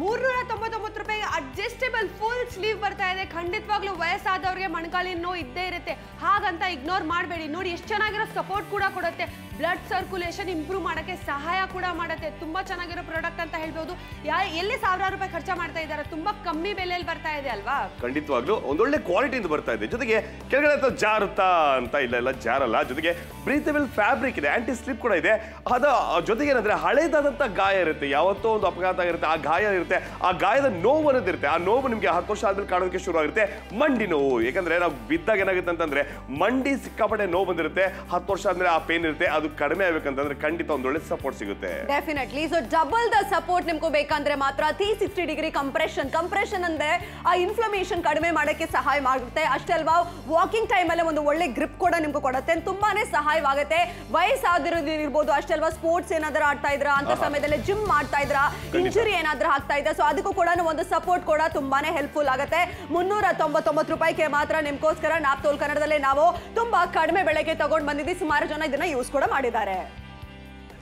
Speaker 1: ಮೂರ್ನೂರ ತೊಂಬತ್ತೊಂಬತ್ತು ರೂಪಾಯಿ ಅಡ್ಜಸ್ಟೇಬಲ್ ಫುಲ್ ಸ್ಲೀವ್ ಬರ್ತಾ ಇದೆ. ಖಂಡಿತವಾಗ್ಲೂ ವಯಸ್ಸಾದವ್ರಿಗೆ ಮಣಕಾಲಿನ ನೋವು ಇದ್ದೇ ಇರುತ್ತೆ. ಹಾಗಂತ ಇಗ್ನೋರ್ ಮಾಡಬೇಡಿ. ನೋಡಿ ಎಷ್ಟು ಚೆನ್ನಾಗಿರೋ ಸಪೋರ್ಟ್ ಕೂಡ ಕೊಡುತ್ತೆ. ಬ್ಲಡ್ ಸರ್ಕ್ಯುಲೇಷನ್ ಇಂಪ್ರೂವ್ ಮಾಡೋಕ್ಕೆ ಸಹಾಯ ಕೂಡ ಮಾಡುತ್ತೆ. ತುಂಬ ಚೆನ್ನಾಗಿರೋ ಪ್ರಾಡಕ್ಟ್ ಅಂತ ಹೇಳ್ಬೋದು. ಯಾ, ಎಲ್ಲಿ ಸಾವಿರಾರು ರೂಪಾಯಿ ಖರ್ಚು ಮಾಡ್ತಾ ಇದ್ದಾರೆ? ತುಂಬ ಕಮ್ಮಿ ಬೆಲೆಯಲ್ಲಿ ಬರ್ತಾ ಇದೆ ಅಲ್ವಾ?
Speaker 3: ಖಂಡಿತವಾಗ್ಲೂ ಒಂದೊಳ್ಳೆ ಕ್ವಾಲಿಟಿಯಿಂದ ಬರ್ತಾ ಇದೆ. ಜೊತೆಗೆ ಕೆಳಗಡೆ ಅಂತ ಜಾರುತ್ತಾ ಅಂತ ಇಲ್ಲ ಇಲ್ಲ, ಜಾರಲ್ಲ. ಜೊತೆಗೆ ಬ್ರೀತೇಬಲ್ ಫ್ಯಾಬ್ರಿಕ್ ಇದೆ ಆಂಟಿ ಸ್ಲಿಪ್ ಕೂಡ ಇದೆ. ಅದ, ಜೊತೆಗೆ ಏನಂದ್ರೆ ಹಳೇದಾದಂತ ಗಾಯ ಇರುತ್ತೆ. ಯಾವತ್ತೋ ಒಂದು ಅಪಘಾತ ಆಗಿರುತ್ತೆ, ಆ ಗಾಯ ಇರುತ್ತೆ. ಆ ಗಾಯದ ನೋವು ಅನ್ನೋದಿರುತ್ತೆ. ಆ ನೋವು ನಿಮ್ಗೆ ಹತ್ತು ವರ್ಷ ಆದ್ಮೇಲೆ ಕಾಣೋದಕ್ಕೆ ಶುರು ಆಗುತ್ತೆ ಮಂಡಿ ನೋವು. ಯಾಕಂದ್ರೆ ನಾವು ಬಿದ್ದಾಗ ಏನಾಗುತ್ತೆ ಅಂತಂದ್ರೆ ಮಂಡಿ ಸಿಕ್ಕಾಪಟ್ಟೆ ನೋವು ಬಂದಿರುತ್ತೆ. ಹತ್ತು ವರ್ಷ ಆದ್ಮೇಲೆ ಆ ಪೇನ್ ಇರುತ್ತೆ. ಅದು ಕಡಿಮೆ ಆಗಬೇಕಂತಂದ್ರೆ ಖಂಡಿತ ಒಂದೊಳ್ಳೆ ಸಪೋರ್ಟ್ ಸಿಗುತ್ತೆ.
Speaker 2: Definitely so double the support ನಿಮ್ಗೆ ಬೇಕಂದ್ರೆ ಮಾತ್ರ three sixty degree compression compression ಅಂದ್ರೆ ಆ ಇನ್ಫ್ಲಮೇಷನ್ ಕಡಿಮೆ ಮಾಡೋಕ್ಕೆ ಸಹಾಯ ಮಾಡುತ್ತೆ. ಅಷ್ಟೇ ಅಲ್ವಾ ವಾಕಿಂಗ್ ಟೈಮ್ ಅಲ್ಲಿ ಒಂದು ಒಳ್ಳೆ ಗ್ರಿಪ್ ಕೂಡ ನಿಮ್ಗೆ ಕೊಡುತ್ತೆ. ತುಂಬಾನೇ ಸಹಾಯವಾಗುತ್ತೆ. ವಯಸ್ಸಾದಿರೋದಿರ್ಬೋದು ಅಷ್ಟೇ ಅಲ್ವಾ ಸ್ಪೋರ್ಟ್ಸ್ ಏನಾದ್ರೂ ಆಡ್ತಾ ಇದ್ರ? ಅಂತ ಸಮಯದಲ್ಲಿ ಜಿಮ್ ಮಾಡ್ತಾ ಇದ್ರ? ಇಂಜುರಿ ಏನಾದ್ರೂ ಆಗ್ತಾ ಇದೆ ಸೊ ಅದಕ್ಕೂ ಕೂಡ ಒಂದು ಸಪೋರ್ಟ್ ಕೂಡ ತುಂಬಾನೇ ಹೆಲ್ಪ್ಫುಲ್ ಆಗುತ್ತೆ. ಮುನ್ನೂರ ತೊಂಬತ್ತೊಂಬತ್ತು ರೂಪಾಯಿಗೆ ಮಾತ್ರ ನಿಮ್ಗೋಸ್ಕರ ನಾಪ್ತೋಲ್ ಕನ್ನಡದಲ್ಲಿ ನಾವು ತುಂಬಾ ಕಡಿಮೆ ಬೆಲೆಗೆ ತಗೊಂಡ್ ಬಂದಿದ್ದೀವಿ. ಸುಮಾರು ಜನ ಇದನ್ನ ಯೂಸ್ ಕೂಡ ಮಾಡಿದ್ದಾರೆ.